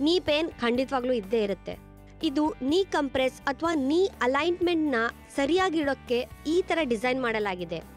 Speaker 7: ನೀ ಪೇನ್ ಖಂಡಿತವಾಗ್ಲೂ ಇದ್ದೇ ಇರುತ್ತೆ. ಇದು ನೀ ಕಂಪ್ರೆಸ್ ಅಥವಾ ನೀ ಅಲೈನ್ಮೆಂಟ್ನ ಸರಿಯಾಗಿಡೋಕ್ಕೆ ಈ ತರ ಡಿಸೈನ್ ಮಾಡಲಾಗಿದೆ.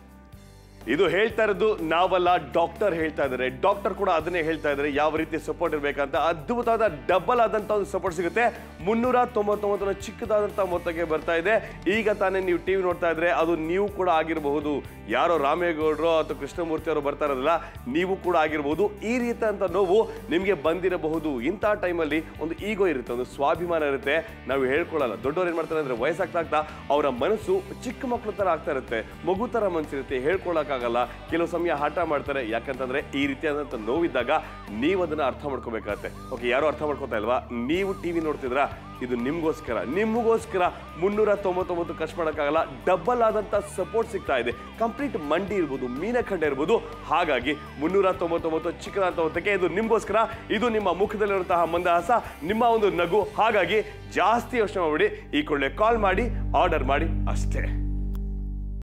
Speaker 3: ಇದು ಹೇಳ್ತಾ ಇರೋದು ನಾವಲ್ಲ ಡಾಕ್ಟರ್ ಹೇಳ್ತಾ ಇದ್ದಾರೆ. ಡಾಕ್ಟರ್ ಕೂಡ ಅದನ್ನೇ ಹೇಳ್ತಾ ಇದ್ದಾರೆ, ಯಾವ ರೀತಿ ಸಪೋರ್ಟ್ ಇರಬೇಕಂತ. ಅದ್ಭುತವಾದ ಡಬಲ್ ಆದಂತ ಒಂದು ಸಪೋರ್ಟ್ ಸಿಗುತ್ತೆ. ಮುನ್ನೂರ ತೊಂಬತ್ತೊಂಬತ್ತರ ಚಿಕ್ಕದಾದಂತ ಮೊತ್ತಕ್ಕೆ ಬರ್ತಾ ಇದೆ. ಈಗ ತಾನೇ ನೀವು ಟಿವಿ ನೋಡ್ತಾ ಇದ್ರೆ ಅದು ನೀವು ಕೂಡ ಆಗಿರಬಹುದು. ಯಾರೋ ರಾಮೇಗೌಡರು ಅಥವಾ ಕೃಷ್ಣಮೂರ್ತಿ ಅವರು ಬರ್ತಾ ಇರೋದಿಲ್ಲ, ನೀವು ಕೂಡ ಆಗಿರಬಹುದು. ಈ ರೀತಿಯಂಥ ನೋವು ನಿಮಗೆ ಬಂದಿರಬಹುದು. ಇಂಥ ಟೈಮಲ್ಲಿ ಒಂದು ಈಗೋ ಇರುತ್ತೆ, ಒಂದು ಸ್ವಾಭಿಮಾನ ಇರುತ್ತೆ. ನಾವು ಹೇಳ್ಕೊಳ್ಳಲ್ಲ, ದೊಡ್ಡವ್ರು ಏನು ಮಾಡ್ತಾರೆ ಅಂದ್ರೆ ವಯಸ್ಸಾಗ್ತಾ ಅವರ ಮನಸ್ಸು ಚಿಕ್ಕ ಮಕ್ಕಳ ತರ ಆಗ್ತಾ ಇರುತ್ತೆ. ಮಗು ತರ ಮನ್ಸಿರುತ್ತೆ. ಹೇಳ್ಕೊಳಕ್ಕಾಗಲ್ಲ ಕೆಲವು ಸಮಯ ಹಠ ಮಾಡ್ತಾರೆ. ಯಾಕಂತಂದ್ರೆ ಈ ರೀತಿಯಾದಂಥ ನೋವಿದ್ದಾಗ ನೀವು ಅದನ್ನು ಅರ್ಥ ಮಾಡ್ಕೋಬೇಕಾಗತ್ತೆ. ಓಕೆ ಯಾರು ಅರ್ಥ ಮಾಡ್ಕೋತಾ ಇಲ್ವಾ? ನೀವು ಟಿ ವಿ ನೋಡ್ತಿದ್ರಾ? ಇದು ನಿಮ್ಗೋಸ್ಕರ. ನಿಮಗೋಸ್ಕರ ಮುನ್ನೂರ ತೊಂಬತ್ತೊಂಬತ್ತು ಖರ್ಚು ಮಾಡೋಕ್ಕಾಗಲ್ಲ. ಡಬಲ್ ಆದಂಥ ಸಪೋರ್ಟ್ ಸಿಗ್ತಾ ಇದೆ. ಕಂಪ್ಲೀಟ್ ಮಂಡಿ ಇರ್ಬೋದು, ಮೀನಖಂಡ ಇರ್ಬೋದು. ಹಾಗಾಗಿ ಮುನ್ನೂರ ತೊಂಬತ್ತೊಂಬತ್ತು ಚಿಕ್ಕದಾದಂಥ ಹೊತ್ತಕ್ಕೆ ಇದು ನಿಮ್ಗೋಸ್ಕರ. ಇದು ನಿಮ್ಮ ಮುಖದಲ್ಲಿರುವಂತಹ ಮಂದಹಾಸ, ನಿಮ್ಮ ಒಂದು ನಗು. ಹಾಗಾಗಿ ಜಾಸ್ತಿ ಯೋಚನೆ ಮಾಡಿ ಈ ಕೂಡಲೇ ಕಾಲ್ ಮಾಡಿ ಆರ್ಡರ್ ಮಾಡಿ, ಅಷ್ಟೇ.